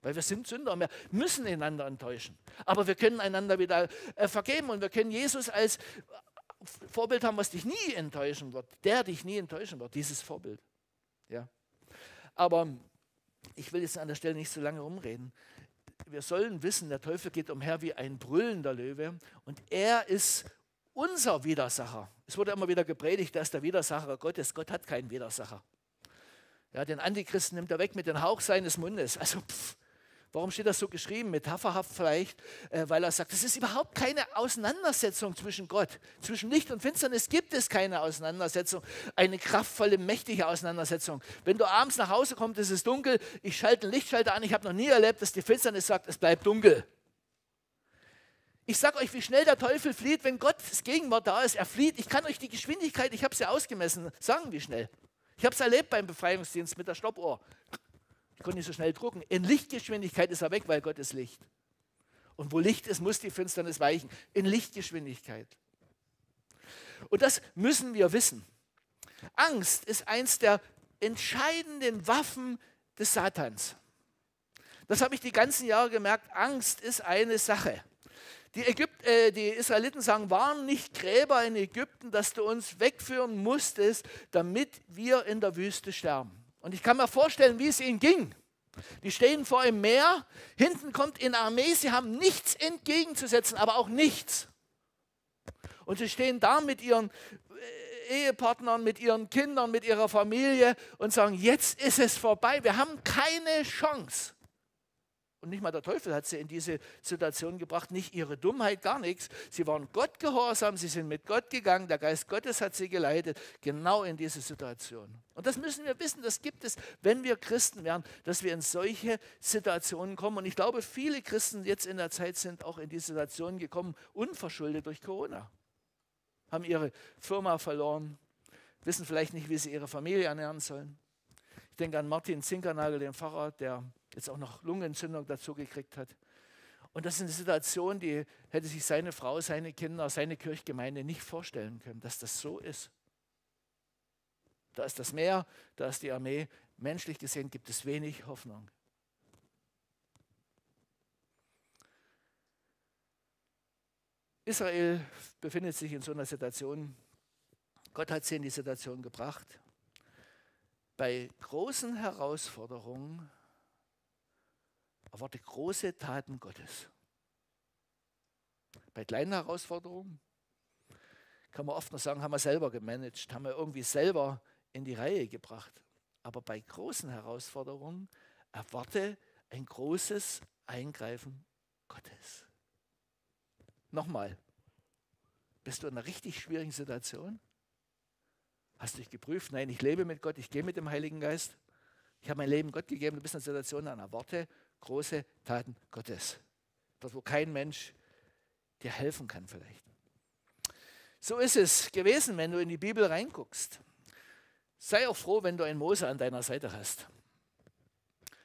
Weil wir sind Sünder wir müssen einander enttäuschen. Aber wir können einander wieder äh, vergeben und wir können Jesus als Vorbild haben, was dich nie enttäuschen wird. Der dich nie enttäuschen wird, dieses Vorbild. Ja. Aber ich will jetzt an der Stelle nicht so lange rumreden. Wir sollen wissen, der Teufel geht umher wie ein brüllender Löwe und er ist unser Widersacher. Es wurde immer wieder gepredigt, ist der Widersacher Gottes. Gott hat keinen Widersacher. Ja, den Antichristen nimmt er weg mit dem Hauch seines Mundes. Also, pff, warum steht das so geschrieben? Metapherhaft vielleicht, äh, weil er sagt, es ist überhaupt keine Auseinandersetzung zwischen Gott. Zwischen Licht und Finsternis gibt es keine Auseinandersetzung. Eine kraftvolle, mächtige Auseinandersetzung. Wenn du abends nach Hause kommst, es ist dunkel, ich schalte einen Lichtschalter an. Ich habe noch nie erlebt, dass die Finsternis sagt, es bleibt dunkel. Ich sage euch, wie schnell der Teufel flieht, wenn Gottes Gegenwart da ist. Er flieht. Ich kann euch die Geschwindigkeit, ich habe sie ausgemessen, sagen, wie schnell. Ich habe es erlebt beim Befreiungsdienst mit der Stoppuhr. Ich konnte nicht so schnell drucken. In Lichtgeschwindigkeit ist er weg, weil Gott ist Licht. Und wo Licht ist, muss die Finsternis weichen. In Lichtgeschwindigkeit. Und das müssen wir wissen. Angst ist eins der entscheidenden Waffen des Satans. Das habe ich die ganzen Jahre gemerkt. Angst ist eine Sache. Die, Ägypt, äh, die Israeliten sagen, waren nicht Gräber in Ägypten, dass du uns wegführen musstest, damit wir in der Wüste sterben. Und ich kann mir vorstellen, wie es ihnen ging. Die stehen vor einem Meer, hinten kommt eine Armee, sie haben nichts entgegenzusetzen, aber auch nichts. Und sie stehen da mit ihren äh, Ehepartnern, mit ihren Kindern, mit ihrer Familie und sagen, jetzt ist es vorbei, wir haben keine Chance. Und nicht mal der Teufel hat sie in diese Situation gebracht, nicht ihre Dummheit, gar nichts. Sie waren Gott gehorsam, sie sind mit Gott gegangen, der Geist Gottes hat sie geleitet, genau in diese Situation. Und das müssen wir wissen, das gibt es, wenn wir Christen werden, dass wir in solche Situationen kommen. Und ich glaube, viele Christen jetzt in der Zeit sind auch in diese Situation gekommen, unverschuldet durch Corona. Haben ihre Firma verloren, wissen vielleicht nicht, wie sie ihre Familie ernähren sollen. Denke an Martin Zinkernagel, den Pfarrer, der jetzt auch noch Lungenentzündung dazu gekriegt hat. Und das ist eine Situation, die hätte sich seine Frau, seine Kinder, seine Kirchgemeinde nicht vorstellen können, dass das so ist. Da ist das Meer, da ist die Armee. Menschlich gesehen gibt es wenig Hoffnung. Israel befindet sich in so einer Situation. Gott hat sie in die Situation gebracht. Bei großen Herausforderungen erwarte große Taten Gottes. Bei kleinen Herausforderungen kann man oft noch sagen, haben wir selber gemanagt, haben wir irgendwie selber in die Reihe gebracht. Aber bei großen Herausforderungen erwarte ein großes Eingreifen Gottes. Nochmal, bist du in einer richtig schwierigen Situation? Hast du dich geprüft? Nein, ich lebe mit Gott, ich gehe mit dem Heiligen Geist. Ich habe mein Leben Gott gegeben, du bist in einer Situation, dann erwarte große Taten Gottes. Dort, wo kein Mensch dir helfen kann vielleicht. So ist es gewesen, wenn du in die Bibel reinguckst. Sei auch froh, wenn du einen Mose an deiner Seite hast.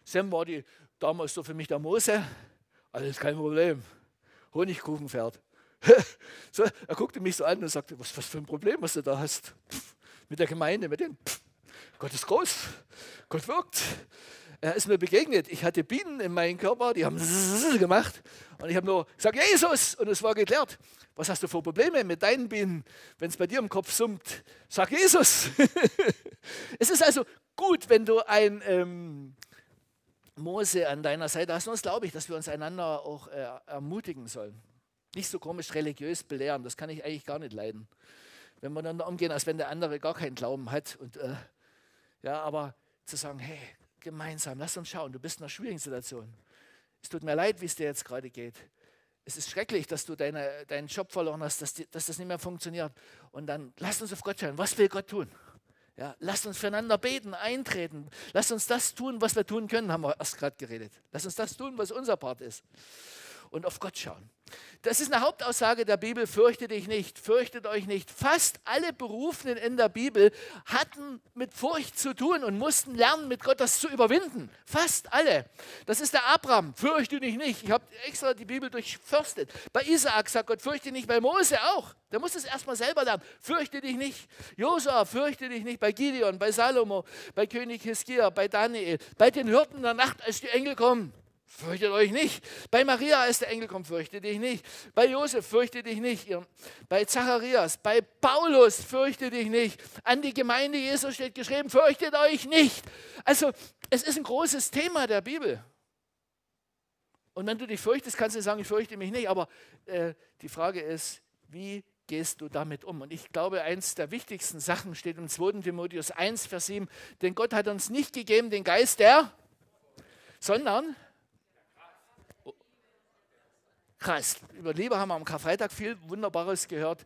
Sam war die, damals so für mich der Mose. Alles kein Problem. Honigkuchenpferd. so, er guckte mich so an und sagte, was, was für ein Problem, was du da hast. Pff, mit der Gemeinde, mit dem. Gott ist groß. Gott wirkt. Er ist mir begegnet. Ich hatte Bienen in meinem Körper, die haben gemacht. Und ich habe nur gesagt, Jesus! Und es war geklärt. Was hast du für Probleme mit deinen Bienen, wenn es bei dir im Kopf summt? Sag Jesus! es ist also gut, wenn du ein ähm, Mose an deiner Seite hast. Das glaube ich, dass wir uns einander auch äh, ermutigen sollen. Nicht so komisch religiös belehren, das kann ich eigentlich gar nicht leiden. Wenn wir dann umgehen, als wenn der andere gar keinen Glauben hat. Und, äh, ja, aber zu sagen, hey, gemeinsam. Lass uns schauen, du bist in einer schwierigen Situation. Es tut mir leid, wie es dir jetzt gerade geht. Es ist schrecklich, dass du deine, deinen Job verloren hast, dass, die, dass das nicht mehr funktioniert. Und dann lass uns auf Gott schauen. Was will Gott tun? Ja, lasst uns füreinander beten, eintreten. Lasst uns das tun, was wir tun können, haben wir erst gerade geredet. Lasst uns das tun, was unser Part ist. Und auf Gott schauen. Das ist eine Hauptaussage der Bibel, fürchte dich nicht, fürchtet euch nicht. Fast alle Berufenen in der Bibel hatten mit Furcht zu tun und mussten lernen, mit Gott das zu überwinden. Fast alle. Das ist der Abraham, fürchte dich nicht. Ich habe extra die Bibel durchforstet. Bei Isaak sagt Gott, fürchte dich nicht, bei Mose auch. Der muss es erstmal selber lernen. Fürchte dich nicht. Josua, fürchte dich nicht. Bei Gideon, bei Salomo, bei König Hiskia, bei Daniel, bei den Hirten der Nacht, als die Engel kommen. Fürchtet euch nicht. Bei Maria, als der Engel kommt, fürchte dich nicht. Bei Josef, fürchte dich nicht. Bei Zacharias, bei Paulus, fürchte dich nicht. An die Gemeinde Jesus steht geschrieben, fürchtet euch nicht. Also, es ist ein großes Thema der Bibel. Und wenn du dich fürchtest, kannst du sagen, ich fürchte mich nicht. Aber äh, die Frage ist, wie gehst du damit um? Und ich glaube, eins der wichtigsten Sachen steht im 2. Timotheus 1, Vers 7. Denn Gott hat uns nicht gegeben den Geist der, sondern Krass. Über Liebe haben wir am Karfreitag viel Wunderbares gehört.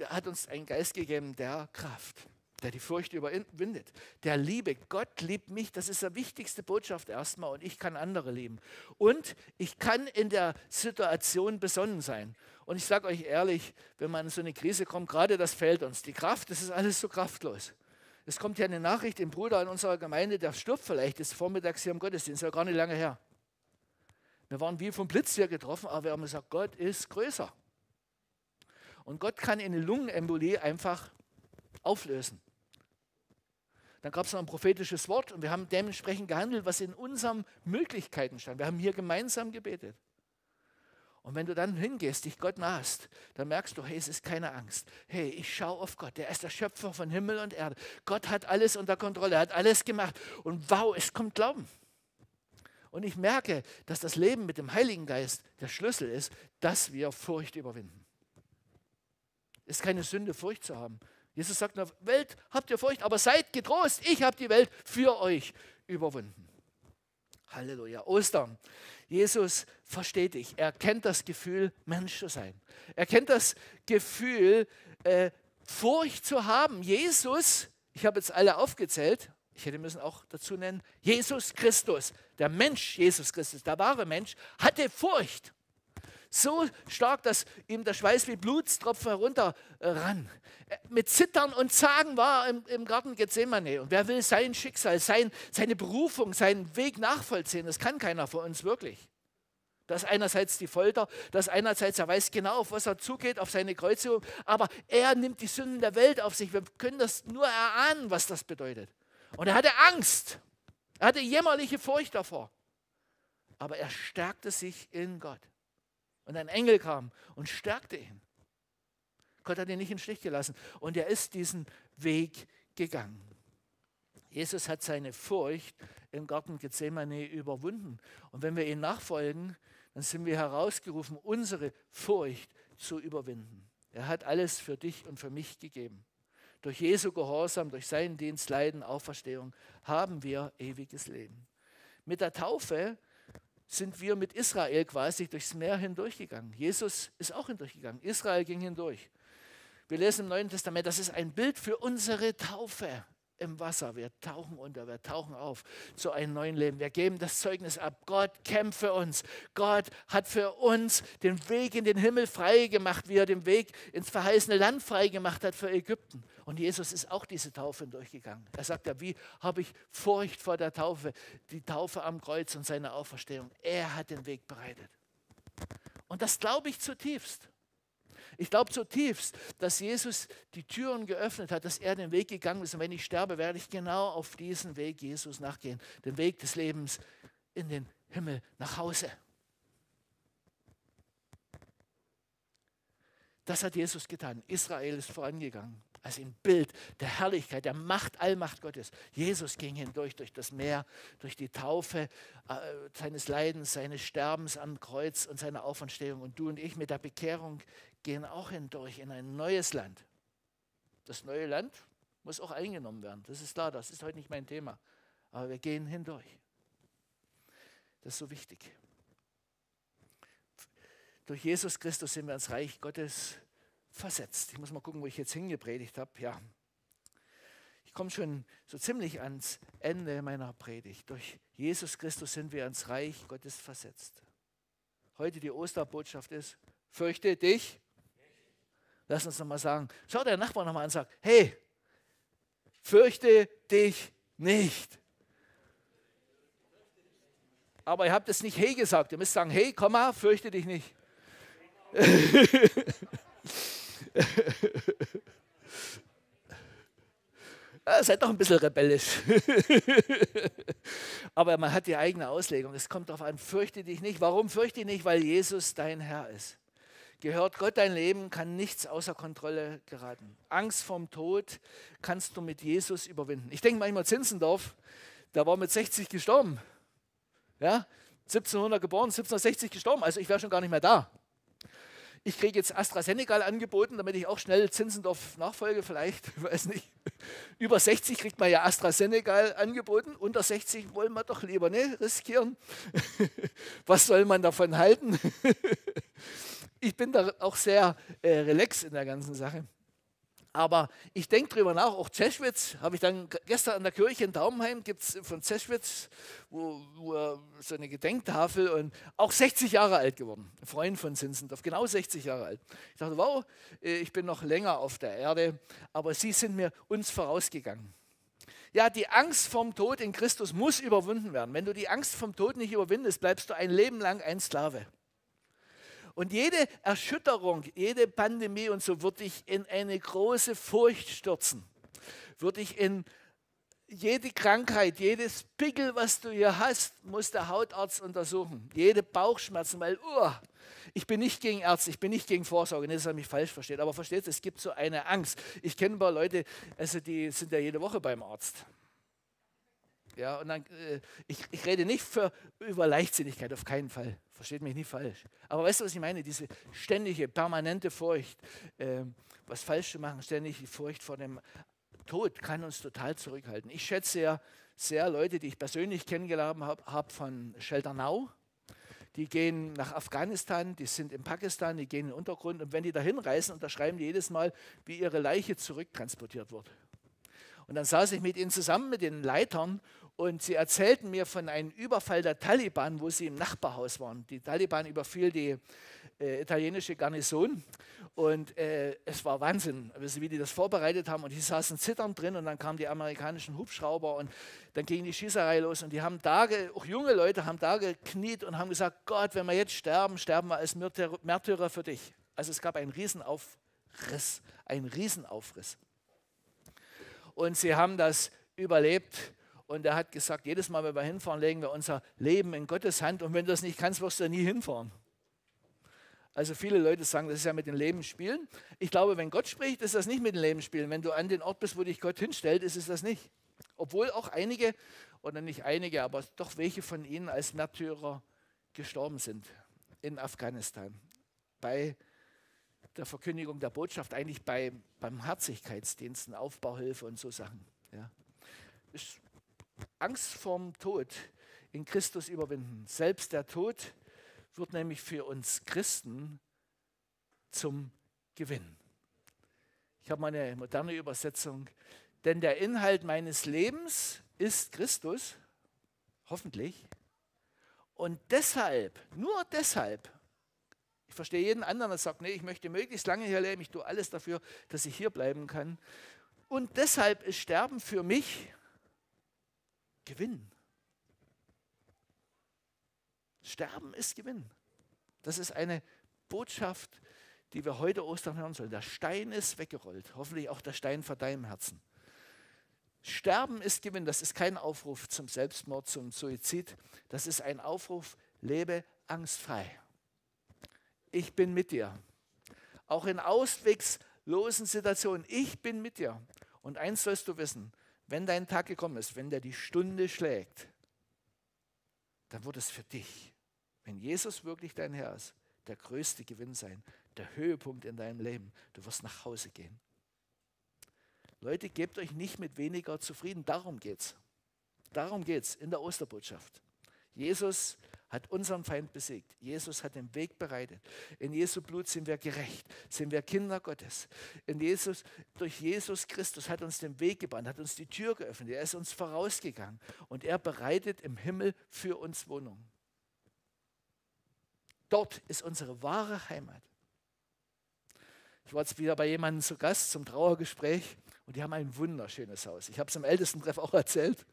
Der hat uns einen Geist gegeben der Kraft, der die Furcht überwindet. Der Liebe. Gott liebt mich. Das ist die wichtigste Botschaft erstmal. Und ich kann andere lieben. Und ich kann in der Situation besonnen sein. Und ich sage euch ehrlich, wenn man in so eine Krise kommt, gerade das fällt uns. Die Kraft, das ist alles so kraftlos. Es kommt ja eine Nachricht, ein Bruder in unserer Gemeinde, der stirbt vielleicht, ist vormittags hier im Gottesdienst, ja gar nicht lange her. Wir waren wie vom Blitz hier getroffen, aber wir haben gesagt, Gott ist größer. Und Gott kann eine Lungenembolie einfach auflösen. Dann gab es noch ein prophetisches Wort und wir haben dementsprechend gehandelt, was in unseren Möglichkeiten stand. Wir haben hier gemeinsam gebetet. Und wenn du dann hingehst, dich Gott nahst, dann merkst du, hey, es ist keine Angst. Hey, ich schaue auf Gott. Der ist der Schöpfer von Himmel und Erde. Gott hat alles unter Kontrolle, er hat alles gemacht. Und wow, es kommt Glauben. Und ich merke, dass das Leben mit dem Heiligen Geist der Schlüssel ist, dass wir Furcht überwinden. Es ist keine Sünde, Furcht zu haben. Jesus sagt, in der Welt habt ihr Furcht, aber seid getrost, ich habe die Welt für euch überwunden. Halleluja. Ostern. Jesus versteht dich. Er kennt das Gefühl, Mensch zu sein. Er kennt das Gefühl, äh, Furcht zu haben. Jesus, ich habe jetzt alle aufgezählt, ich hätte müssen auch dazu nennen, Jesus Christus, der Mensch Jesus Christus, der wahre Mensch, hatte Furcht. So stark, dass ihm der Schweiß wie Blutstropfen herunterrann. Mit Zittern und Zagen war er im, im Garten Gethsemane. Und wer will sein Schicksal, sein, seine Berufung, seinen Weg nachvollziehen? Das kann keiner von uns wirklich. Das ist einerseits die Folter, das ist einerseits, er weiß genau, auf was er zugeht, auf seine Kreuzigung, aber er nimmt die Sünden der Welt auf sich. Wir können das nur erahnen, was das bedeutet. Und er hatte Angst, er hatte jämmerliche Furcht davor, aber er stärkte sich in Gott. Und ein Engel kam und stärkte ihn. Gott hat ihn nicht im Stich gelassen. Und er ist diesen Weg gegangen. Jesus hat seine Furcht im Garten Gethsemane überwunden. Und wenn wir ihm nachfolgen, dann sind wir herausgerufen, unsere Furcht zu überwinden. Er hat alles für dich und für mich gegeben. Durch Jesu Gehorsam, durch seinen Dienst, Leiden, Auferstehung haben wir ewiges Leben. Mit der Taufe sind wir mit Israel quasi durchs Meer hindurchgegangen. Jesus ist auch hindurchgegangen. Israel ging hindurch. Wir lesen im Neuen Testament, das ist ein Bild für unsere Taufe im Wasser. Wir tauchen unter, wir tauchen auf zu einem neuen Leben. Wir geben das Zeugnis ab. Gott kämpft für uns. Gott hat für uns den Weg in den Himmel frei gemacht, wie er den Weg ins verheißene Land frei gemacht hat für Ägypten. Und Jesus ist auch diese Taufe durchgegangen. Er sagt ja, wie habe ich Furcht vor der Taufe? Die Taufe am Kreuz und seine Auferstehung. Er hat den Weg bereitet. Und das glaube ich zutiefst. Ich glaube zutiefst, dass Jesus die Türen geöffnet hat, dass er den Weg gegangen ist. Und wenn ich sterbe, werde ich genau auf diesen Weg Jesus nachgehen. Den Weg des Lebens in den Himmel nach Hause. Das hat Jesus getan. Israel ist vorangegangen. Als ein Bild der Herrlichkeit, der Macht, Allmacht Gottes. Jesus ging hindurch durch das Meer, durch die Taufe äh, seines Leidens, seines Sterbens am Kreuz und seiner Auferstehung. Und du und ich mit der Bekehrung gehen auch hindurch in ein neues Land. Das neue Land muss auch eingenommen werden. Das ist klar, das ist heute nicht mein Thema. Aber wir gehen hindurch. Das ist so wichtig. Durch Jesus Christus sind wir ins Reich Gottes versetzt. Ich muss mal gucken, wo ich jetzt hingepredigt habe. Ja. Ich komme schon so ziemlich ans Ende meiner Predigt. Durch Jesus Christus sind wir ins Reich Gottes versetzt. Heute die Osterbotschaft ist, fürchte dich Lass uns nochmal sagen, schau der Nachbar nochmal an und sag, hey, fürchte dich nicht. Aber ihr habt es nicht hey gesagt. Ihr müsst sagen, hey, komm mal, fürchte dich nicht. ja, seid doch ein bisschen rebellisch. Aber man hat die eigene Auslegung. Es kommt darauf an, fürchte dich nicht. Warum fürchte dich nicht? Weil Jesus dein Herr ist. Gehört Gott dein Leben, kann nichts außer Kontrolle geraten. Angst vorm Tod kannst du mit Jesus überwinden. Ich denke manchmal Zinzendorf, der war mit 60 gestorben. Ja, 1700 geboren, 1760 gestorben, also ich wäre schon gar nicht mehr da. Ich kriege jetzt AstraZeneca angeboten, damit ich auch schnell Zinzendorf nachfolge, vielleicht, ich weiß nicht. Über 60 kriegt man ja AstraZeneca angeboten, unter 60 wollen wir doch lieber ne, riskieren. Was soll man davon halten? ich bin da auch sehr äh, relaxed in der ganzen Sache. Aber ich denke drüber nach, auch Zeschwitz, habe ich dann gestern an der Kirche in Daumenheim, gibt es von Zeschwitz, wo, wo, so eine Gedenktafel und auch 60 Jahre alt geworden. Freund von Zinzendorf, genau 60 Jahre alt. Ich dachte, wow, äh, ich bin noch länger auf der Erde, aber sie sind mir uns vorausgegangen. Ja, die Angst vom Tod in Christus muss überwunden werden. Wenn du die Angst vom Tod nicht überwindest, bleibst du ein Leben lang ein Sklave. Und jede Erschütterung, jede Pandemie und so wird dich in eine große Furcht stürzen, wird dich in jede Krankheit, jedes Pickel, was du hier hast, muss der Hautarzt untersuchen. Jede Bauchschmerzen, weil, uh, ich bin nicht gegen Ärzte, ich bin nicht gegen Vorsorge, nicht, dass er mich falsch versteht, aber versteht, es gibt so eine Angst. Ich kenne ein paar Leute, also die sind ja jede Woche beim Arzt. Ja, und dann, äh, ich, ich rede nicht für, über Leichtsinnigkeit, auf keinen Fall. Versteht mich nicht falsch. Aber weißt du, was ich meine? Diese ständige, permanente Furcht, äh, was falsch zu machen, ständig die Furcht vor dem Tod kann uns total zurückhalten. Ich schätze ja sehr Leute, die ich persönlich kennengelernt habe, hab von Shelter Now. Die gehen nach Afghanistan, die sind in Pakistan, die gehen in den Untergrund und wenn die dahin reisen, unterschreiben die jedes Mal, wie ihre Leiche zurücktransportiert wird. Und dann saß ich mit ihnen zusammen, mit den Leitern, und sie erzählten mir von einem Überfall der Taliban, wo sie im Nachbarhaus waren. Die Taliban überfiel die äh, italienische Garnison und äh, es war Wahnsinn, wie die das vorbereitet haben. Und die saßen zitternd drin und dann kamen die amerikanischen Hubschrauber und dann ging die Schießerei los. Und die haben Tage, auch junge Leute haben da gekniet und haben gesagt, Gott, wenn wir jetzt sterben, sterben wir als Märtyrer für dich. Also es gab einen Riesenaufriss, einen Riesenaufriss. Und sie haben das überlebt. Und er hat gesagt, jedes Mal, wenn wir hinfahren, legen wir unser Leben in Gottes Hand. Und wenn du das nicht kannst, wirst du nie hinfahren. Also viele Leute sagen, das ist ja mit dem Leben spielen. Ich glaube, wenn Gott spricht, ist das nicht mit dem Leben spielen. Wenn du an den Ort bist, wo dich Gott hinstellt, ist es das nicht. Obwohl auch einige, oder nicht einige, aber doch welche von ihnen als Märtyrer gestorben sind in Afghanistan. Bei der Verkündigung der Botschaft, eigentlich bei Barmherzigkeitsdiensten, Aufbauhilfe und so Sachen. Ja. Angst vorm Tod in Christus überwinden. Selbst der Tod wird nämlich für uns Christen zum Gewinn. Ich habe mal eine moderne Übersetzung. Denn der Inhalt meines Lebens ist Christus, hoffentlich. Und deshalb, nur deshalb, ich verstehe jeden anderen, der sagt, nee, ich möchte möglichst lange hier leben, ich tue alles dafür, dass ich hier bleiben kann. Und deshalb ist Sterben für mich Gewinn. Sterben ist Gewinn. Das ist eine Botschaft, die wir heute Ostern hören sollen. Der Stein ist weggerollt. Hoffentlich auch der Stein vor deinem Herzen. Sterben ist Gewinn. Das ist kein Aufruf zum Selbstmord, zum Suizid. Das ist ein Aufruf, lebe angstfrei. Ich bin mit dir. Auch in auswegslosen Situationen. Ich bin mit dir. Und eins sollst du wissen, wenn dein Tag gekommen ist, wenn der die Stunde schlägt, dann wird es für dich, wenn Jesus wirklich dein Herr ist, der größte Gewinn sein, der Höhepunkt in deinem Leben. Du wirst nach Hause gehen. Leute, gebt euch nicht mit weniger zufrieden. Darum geht's. Darum geht's in der Osterbotschaft. Jesus hat unseren Feind besiegt. Jesus hat den Weg bereitet. In Jesu Blut sind wir gerecht, sind wir Kinder Gottes. In Jesus, durch Jesus Christus hat uns den Weg gebahnt, hat uns die Tür geöffnet. Er ist uns vorausgegangen und er bereitet im Himmel für uns Wohnung. Dort ist unsere wahre Heimat. Ich war jetzt wieder bei jemandem zu Gast zum Trauergespräch und die haben ein wunderschönes Haus. Ich habe es im Ältestentreff auch erzählt.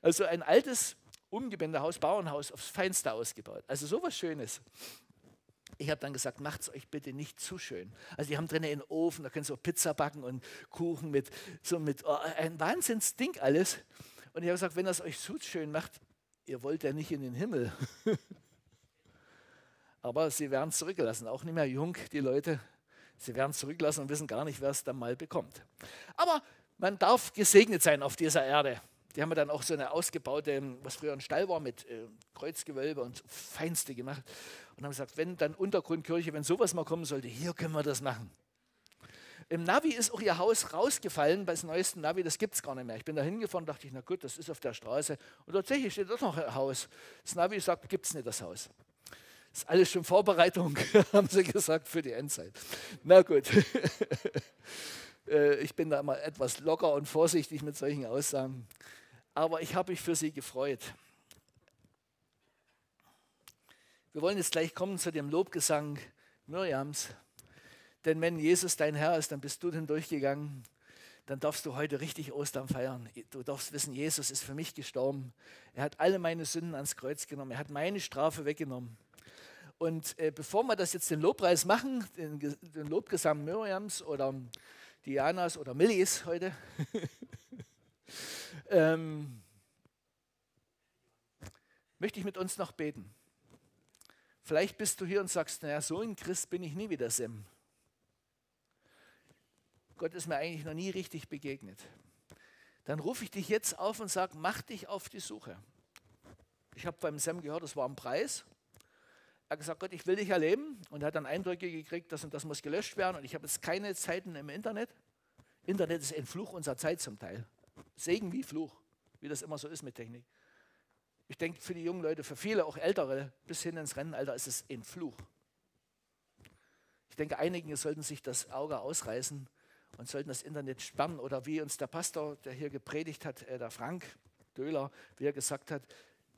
Also ein altes Umgebändehaus, Bauernhaus aufs Feinste ausgebaut. Also sowas Schönes. Ich habe dann gesagt, macht es euch bitte nicht zu schön. Also die haben drinnen einen Ofen, da können sie auch Pizza backen und Kuchen mit, so mit oh, ein Wahnsinnsding alles. Und ich habe gesagt, wenn das euch zu schön macht, ihr wollt ja nicht in den Himmel. Aber sie werden zurückgelassen, auch nicht mehr jung, die Leute. Sie werden zurückgelassen und wissen gar nicht, wer es dann mal bekommt. Aber man darf gesegnet sein auf dieser Erde. Die haben dann auch so eine ausgebaute, was früher ein Stall war, mit äh, Kreuzgewölbe und feinste gemacht. Und haben gesagt, wenn dann Untergrundkirche, wenn sowas mal kommen sollte, hier können wir das machen. Im Navi ist auch ihr Haus rausgefallen, bei dem neuesten Navi, das gibt es gar nicht mehr. Ich bin da hingefahren, dachte ich, na gut, das ist auf der Straße. Und tatsächlich steht dort noch ein Haus. Das Navi sagt, gibt es nicht das Haus. Das ist alles schon Vorbereitung, haben sie gesagt, für die Endzeit. Na gut. Äh, ich bin da mal etwas locker und vorsichtig mit solchen Aussagen aber ich habe mich für sie gefreut. Wir wollen jetzt gleich kommen zu dem Lobgesang Miriams. Denn wenn Jesus dein Herr ist, dann bist du hindurchgegangen dann darfst du heute richtig Ostern feiern. Du darfst wissen, Jesus ist für mich gestorben. Er hat alle meine Sünden ans Kreuz genommen. Er hat meine Strafe weggenommen. Und äh, bevor wir das jetzt den Lobpreis machen, den, Ge- den Lobgesang Miriams oder Dianas oder Millis heute, ähm, möchte ich mit uns noch beten. Vielleicht bist du hier und sagst, naja, so ein Christ bin ich nie wieder, Sem. Gott ist mir eigentlich noch nie richtig begegnet. Dann rufe ich dich jetzt auf und sage, mach dich auf die Suche. Ich habe beim Sam gehört, das war ein Preis. Er hat gesagt, Gott, ich will dich erleben. Und er hat dann Eindrücke gekriegt, das und das muss gelöscht werden. Und ich habe jetzt keine Zeiten im Internet. Internet ist ein Fluch unserer Zeit zum Teil. Segen wie Fluch, wie das immer so ist mit Technik. Ich denke, für die jungen Leute, für viele, auch Ältere, bis hin ins Rennenalter, ist es ein Fluch. Ich denke, einige sollten sich das Auge ausreißen und sollten das Internet sperren. Oder wie uns der Pastor, der hier gepredigt hat, äh, der Frank Döhler, wie er gesagt hat,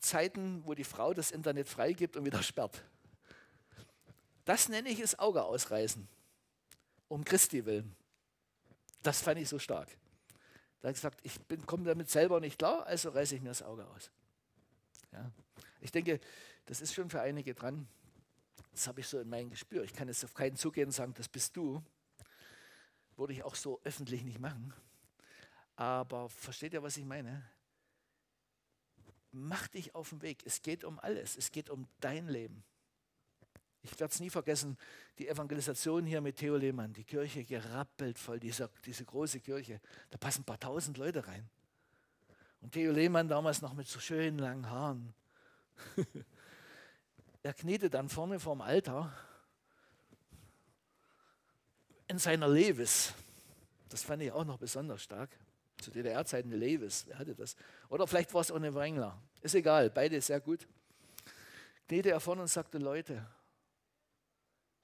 Zeiten, wo die Frau das Internet freigibt und wieder sperrt. Das nenne ich es Auge ausreißen. Um Christi willen. Das fand ich so stark. Da hat gesagt, ich komme damit selber nicht klar, also reiße ich mir das Auge aus. Ja. Ich denke, das ist schon für einige dran. Das habe ich so in meinem Gespür. Ich kann jetzt auf keinen zugehen und sagen, das bist du. Würde ich auch so öffentlich nicht machen. Aber versteht ihr, was ich meine? Mach dich auf den Weg. Es geht um alles. Es geht um dein Leben. Ich werde es nie vergessen, die Evangelisation hier mit Theo Lehmann, die Kirche gerappelt voll, dieser, diese große Kirche. Da passen ein paar tausend Leute rein. Und Theo Lehmann damals noch mit so schönen langen Haaren. er kniete dann vorne vorm Altar in seiner Levis. Das fand ich auch noch besonders stark. Zu DDR-Zeiten Levis, wer hatte das? Oder vielleicht war es eine Wrangler. Ist egal, beide sehr gut. Kniete er vorne und sagte, Leute,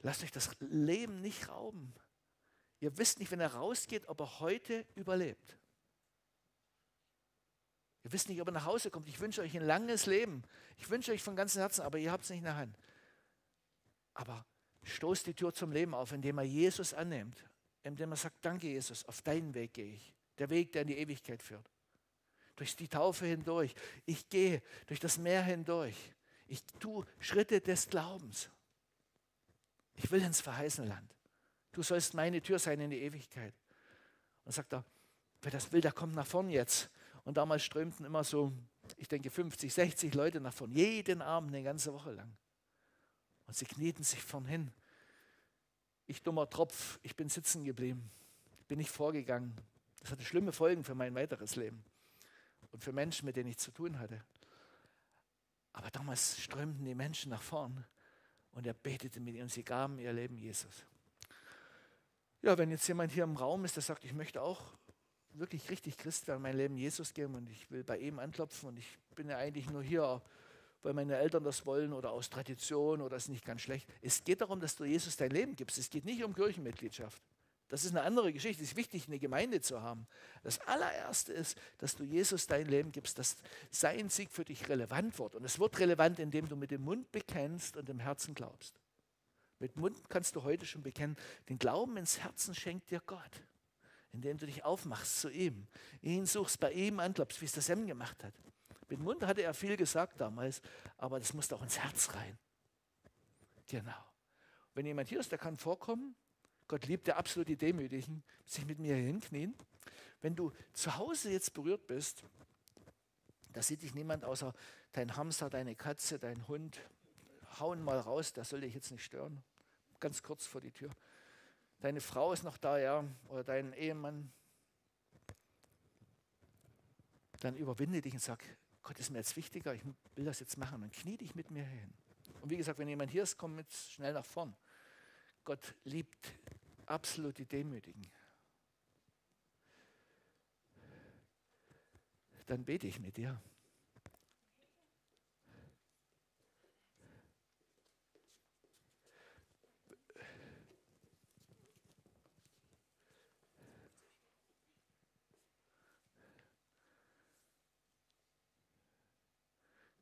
lasst euch das Leben nicht rauben. Ihr wisst nicht, wenn er rausgeht, ob er heute überlebt. Ihr wisst nicht, ob er nach Hause kommt. Ich wünsche euch ein langes Leben. Ich wünsche euch von ganzem Herzen, aber ihr habt es nicht in der Hand. Aber stoßt die Tür zum Leben auf, indem er Jesus annimmt, indem er sagt, danke Jesus, auf deinen Weg gehe ich. Der Weg, der in die Ewigkeit führt. Durch die Taufe hindurch. Ich gehe durch das Meer hindurch. Ich tue Schritte des Glaubens. Ich will ins verheißene Land. Du sollst meine Tür sein in die Ewigkeit. Und sagt er, wer das will, der kommt nach vorn jetzt. Und damals strömten immer so, ich denke 50, 60 Leute nach vorn, jeden Abend, eine ganze Woche lang. Und sie knieten sich vorn hin. Ich dummer Tropf, ich bin sitzen geblieben, bin nicht vorgegangen. Das hatte schlimme Folgen für mein weiteres Leben und für Menschen, mit denen ich zu tun hatte. Aber damals strömten die Menschen nach vorn und er betete mit ihnen und sie gaben ihr Leben Jesus. Ja, wenn jetzt jemand hier im Raum ist, der sagt, ich möchte auch wirklich richtig Christ werden, mein Leben Jesus geben und ich will bei ihm anklopfen und ich bin ja eigentlich nur hier, weil meine Eltern das wollen oder aus Tradition oder ist nicht ganz schlecht. Es geht darum, dass du Jesus dein Leben gibst. Es geht nicht um Kirchenmitgliedschaft. Das ist eine andere Geschichte. Es ist wichtig, eine Gemeinde zu haben. Das allererste ist, dass du Jesus dein Leben gibst, dass sein Sieg für dich relevant wird. Und es wird relevant, indem du mit dem Mund bekennst und im Herzen glaubst. Mit Mund kannst du heute schon bekennen, den Glauben ins Herzen schenkt dir Gott, indem du dich aufmachst zu ihm, ihn suchst, bei ihm anklopfst, wie es der Sem gemacht hat. Mit Mund hatte er viel gesagt damals, aber das musste auch ins Herz rein. Genau. Wenn jemand hier ist, der kann vorkommen. Gott liebt der absolut die Demütigen, sich mit mir hinknien. Wenn du zu Hause jetzt berührt bist, da sieht dich niemand außer dein Hamster, deine Katze, dein Hund. Hauen mal raus, der soll dich jetzt nicht stören. Ganz kurz vor die Tür. Deine Frau ist noch da, ja, oder dein Ehemann. Dann überwinde dich und sag, Gott ist mir jetzt wichtiger, ich will das jetzt machen. Dann knie dich mit mir hin. Und wie gesagt, wenn jemand hier ist, komm jetzt schnell nach vorn. Gott liebt absolut die Demütigen. Dann bete ich mit dir.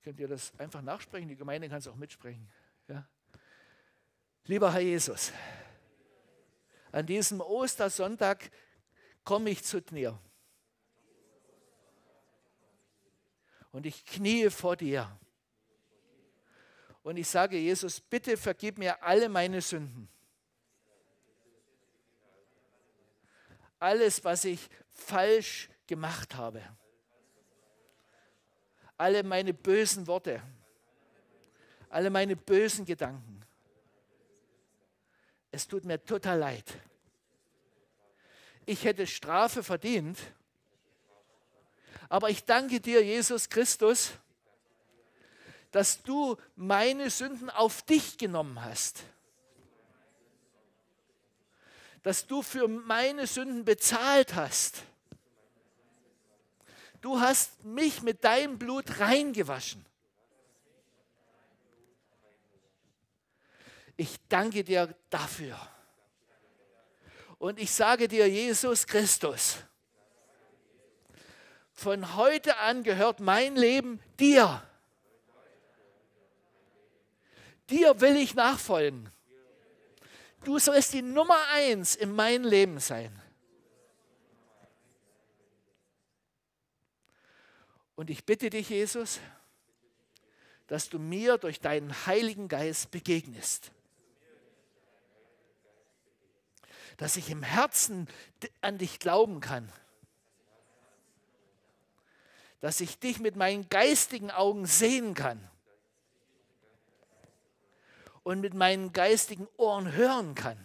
Könnt ihr das einfach nachsprechen? Die Gemeinde kann es auch mitsprechen. Ja? Lieber Herr Jesus, an diesem Ostersonntag komme ich zu dir. Und ich kniee vor dir. Und ich sage, Jesus, bitte vergib mir alle meine Sünden. Alles, was ich falsch gemacht habe. Alle meine bösen Worte. Alle meine bösen Gedanken. Es tut mir total leid. Ich hätte Strafe verdient. Aber ich danke dir, Jesus Christus, dass du meine Sünden auf dich genommen hast. Dass du für meine Sünden bezahlt hast. Du hast mich mit deinem Blut reingewaschen. Ich danke dir dafür. Und ich sage dir, Jesus Christus, von heute an gehört mein Leben dir. Dir will ich nachfolgen. Du sollst die Nummer eins in meinem Leben sein. Und ich bitte dich, Jesus, dass du mir durch deinen Heiligen Geist begegnest. Dass ich im Herzen an dich glauben kann. Dass ich dich mit meinen geistigen Augen sehen kann und mit meinen geistigen Ohren hören kann.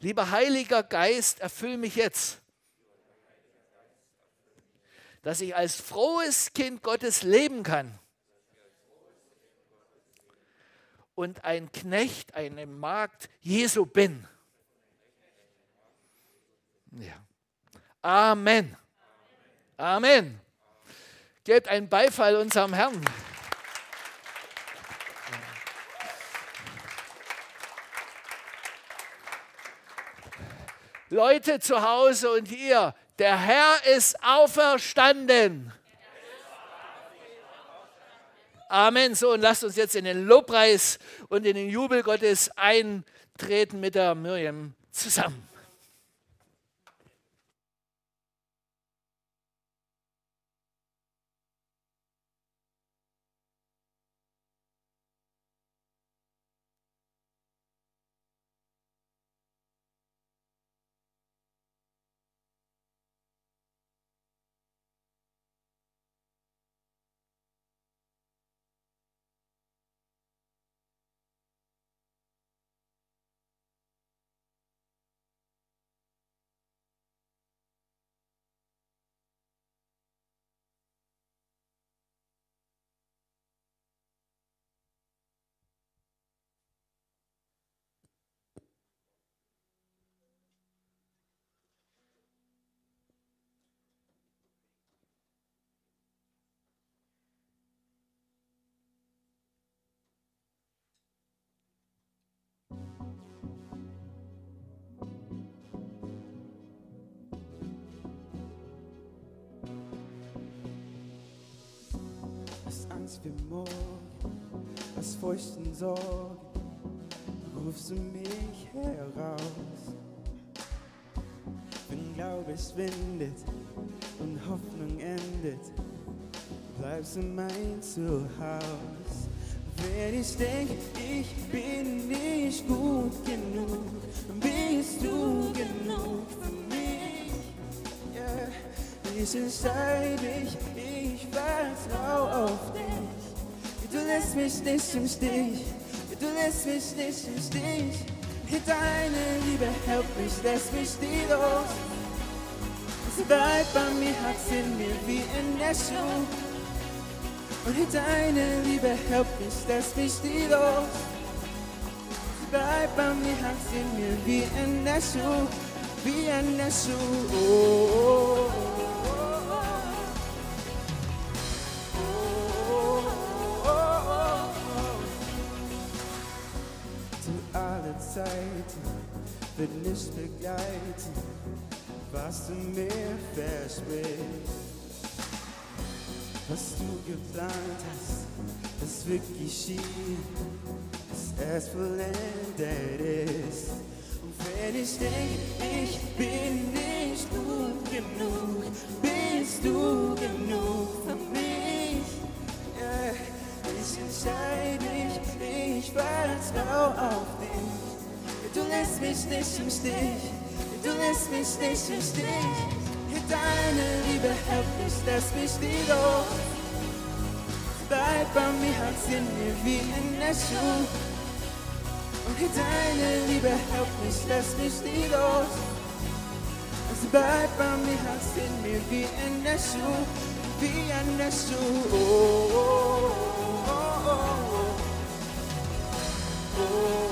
Lieber Heiliger Geist, erfüll mich jetzt, dass ich als frohes Kind Gottes leben kann und ein Knecht, eine Magd Jesu bin. Ja. Amen. Amen. Gebt einen Beifall unserem Herrn. Leute zu Hause und ihr, der Herr ist auferstanden. Amen. So, und lasst uns jetzt in den Lobpreis und in den Jubel Gottes eintreten mit der Miriam zusammen. Angst für morgen, was feuchten Sorgen, rufst du mich heraus. Wenn Glaube schwindet und Hoffnung endet, bleibst du mein Zuhause. Wenn ich denk, ich bin nicht gut genug, bist du genug für mich. Yeah. Ich entscheide mich, ich vertraue auf dich. Du lässt mich nicht im Stich, du lässt mich nicht im Stich. Deine Liebe hält mich, lässt mich nie los. Sie bleibt bei mir, hat's in mir wie in der Schuh. Und deine Liebe hält mich, lässt mich nie los. Sie bleibt bei mir, hat's in mir wie in der Schuh, wie in der Schuh. Oh, oh, oh, nicht begleiten, was du mir versprichst. Was du geplant hast, das wird geschehen, bis es vollendet ist. Und Wenn ich denke, ich bin nicht gut genug, bist du genug für mich. Ja, ich entscheide mich, ich vertraue auf lässt mich nicht im Stich, du lässt mich nicht im Stich. Deine Liebe hält mich, lässt mich nie los. Bleib bei mir, hat's in mir wie in der Schuh. Und deine Liebe hält mich, lässt mich nie los. Es bleibt bei mir, hat's in mir wie in der Schuh, wie in der Schuh. Oh, oh, oh, oh, oh. Oh, oh,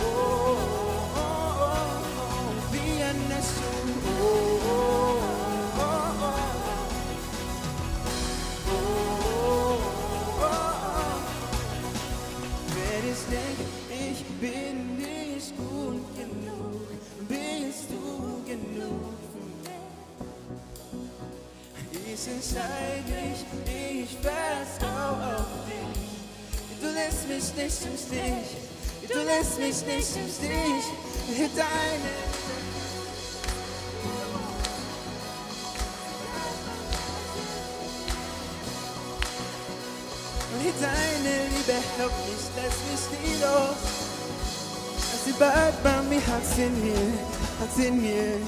ich bin nicht gut genug, bist du genug. Ich entscheide mich, ich vertraue auf dich. Du lässt mich nicht im Stich, du lässt mich nicht im Stich. Deine Deine Liebe mich, lässt mich nie los. Sie bleibt bei mir, hat's in mir, hat's in mir.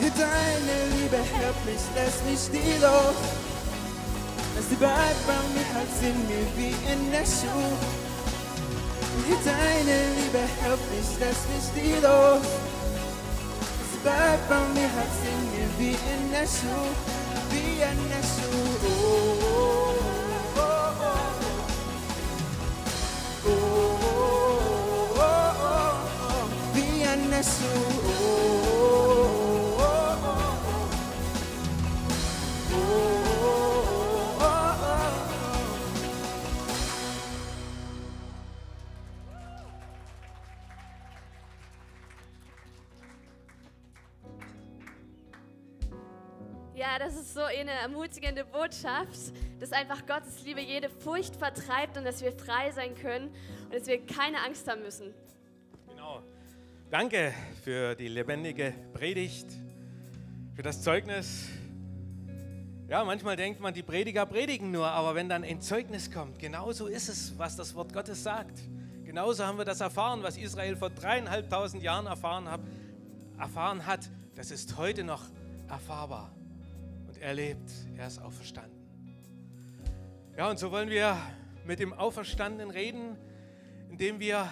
Deine Liebe hält mich, lässt mich nie los. Sie bleibt bei mir, hat's in mir wie in der Schuh. Deine Liebe hält mich, lässt mich nie los. Sie bleibt bei mir, hat's in mir wie in der Schuh, wie in der Schuh. Oh. Ja, das ist so eine ermutigende Botschaft, dass einfach Gottes Liebe jede Furcht vertreibt und dass wir frei sein können und dass wir keine Angst haben müssen. Genau. Danke für die lebendige Predigt, für das Zeugnis. Ja, manchmal denkt man, die Prediger predigen nur, aber wenn dann ein Zeugnis kommt, genauso ist es, was das Wort Gottes sagt. Genauso haben wir das erfahren, was Israel vor dreieinhalbtausend Jahren erfahren hat, erfahren hat. Das ist heute noch erfahrbar. Und er lebt, er ist auferstanden. Ja, und so wollen wir mit dem Auferstandenen reden, indem wir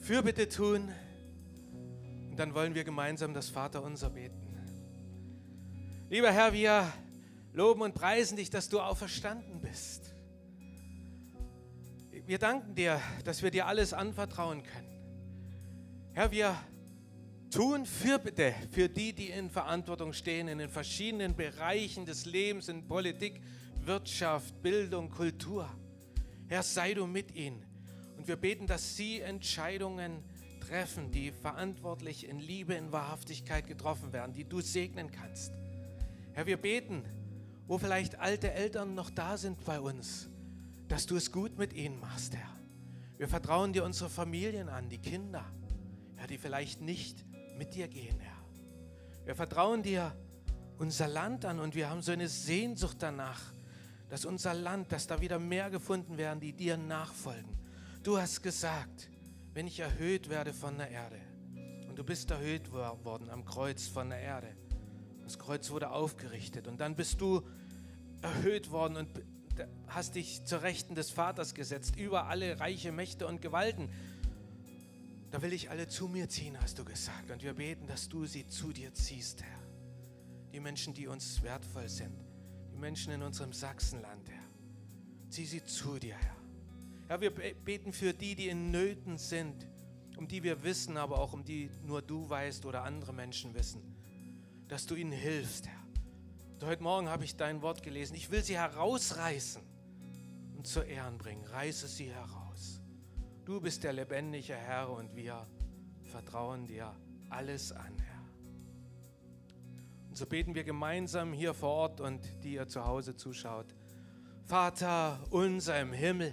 Fürbitte tun. Und dann wollen wir gemeinsam das Vaterunser beten. Lieber Herr, wir loben und preisen dich, dass du auferstanden bist. Wir danken dir, dass wir dir alles anvertrauen können. Herr, wir tun Fürbitte für die, die in Verantwortung stehen, in den verschiedenen Bereichen des Lebens, in Politik, Wirtschaft, Bildung, Kultur. Herr, sei du mit ihnen. Und wir beten, dass sie Entscheidungen treffen, die verantwortlich in Liebe, in Wahrhaftigkeit getroffen werden, die du segnen kannst. Herr, wir beten, wo vielleicht alte Eltern noch da sind bei uns, dass du es gut mit ihnen machst, Herr. Wir vertrauen dir unsere Familien an, die Kinder, Herr, die vielleicht nicht mit dir gehen, Herr. Wir vertrauen dir unser Land an und wir haben so eine Sehnsucht danach, dass unser Land, dass da wieder mehr gefunden werden, die dir nachfolgen. Du hast gesagt, wenn ich erhöht werde von der Erde, und du bist erhöht worden am Kreuz von der Erde, das Kreuz wurde aufgerichtet und dann bist du erhöht worden und hast dich zur Rechten des Vaters gesetzt, über alle reiche Mächte und Gewalten. Da will ich alle zu mir ziehen, hast du gesagt. Und wir beten, dass du sie zu dir ziehst, Herr. Die Menschen, die uns wertvoll sind. Die Menschen in unserem Sachsenland, Herr. Zieh sie zu dir, Herr. Herr, wir be- beten für die, die in Nöten sind, um die wir wissen, aber auch um die nur du weißt oder andere Menschen wissen, dass du ihnen hilfst, Herr. Und heute Morgen habe ich dein Wort gelesen. Ich will sie herausreißen und zu Ehren bringen. Reiße sie heraus. Du bist der lebendige Herr und wir vertrauen dir alles an, Herr. Und so beten wir gemeinsam hier vor Ort und die ihr zu Hause zuschaut. Vater unser im Himmel,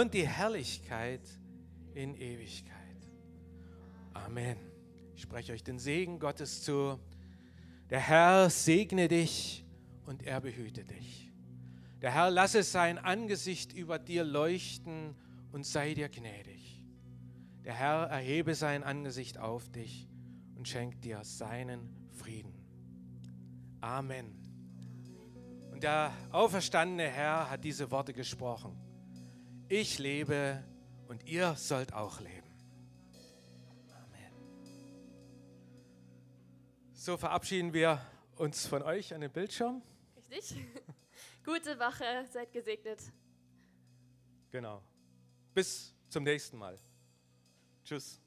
und die Herrlichkeit in Ewigkeit. Amen. Ich spreche euch den Segen Gottes zu. Der Herr segne dich und er behüte dich. Der Herr lasse sein Angesicht über dir leuchten und sei dir gnädig. Der Herr erhebe sein Angesicht auf dich und schenkt dir seinen Frieden. Amen. Und der auferstandene Herr hat diese Worte gesprochen. Ich lebe und ihr sollt auch leben. Amen. So verabschieden wir uns von euch an den Bildschirm. Richtig? Gute Woche, seid gesegnet. Genau. Bis zum nächsten Mal. Tschüss.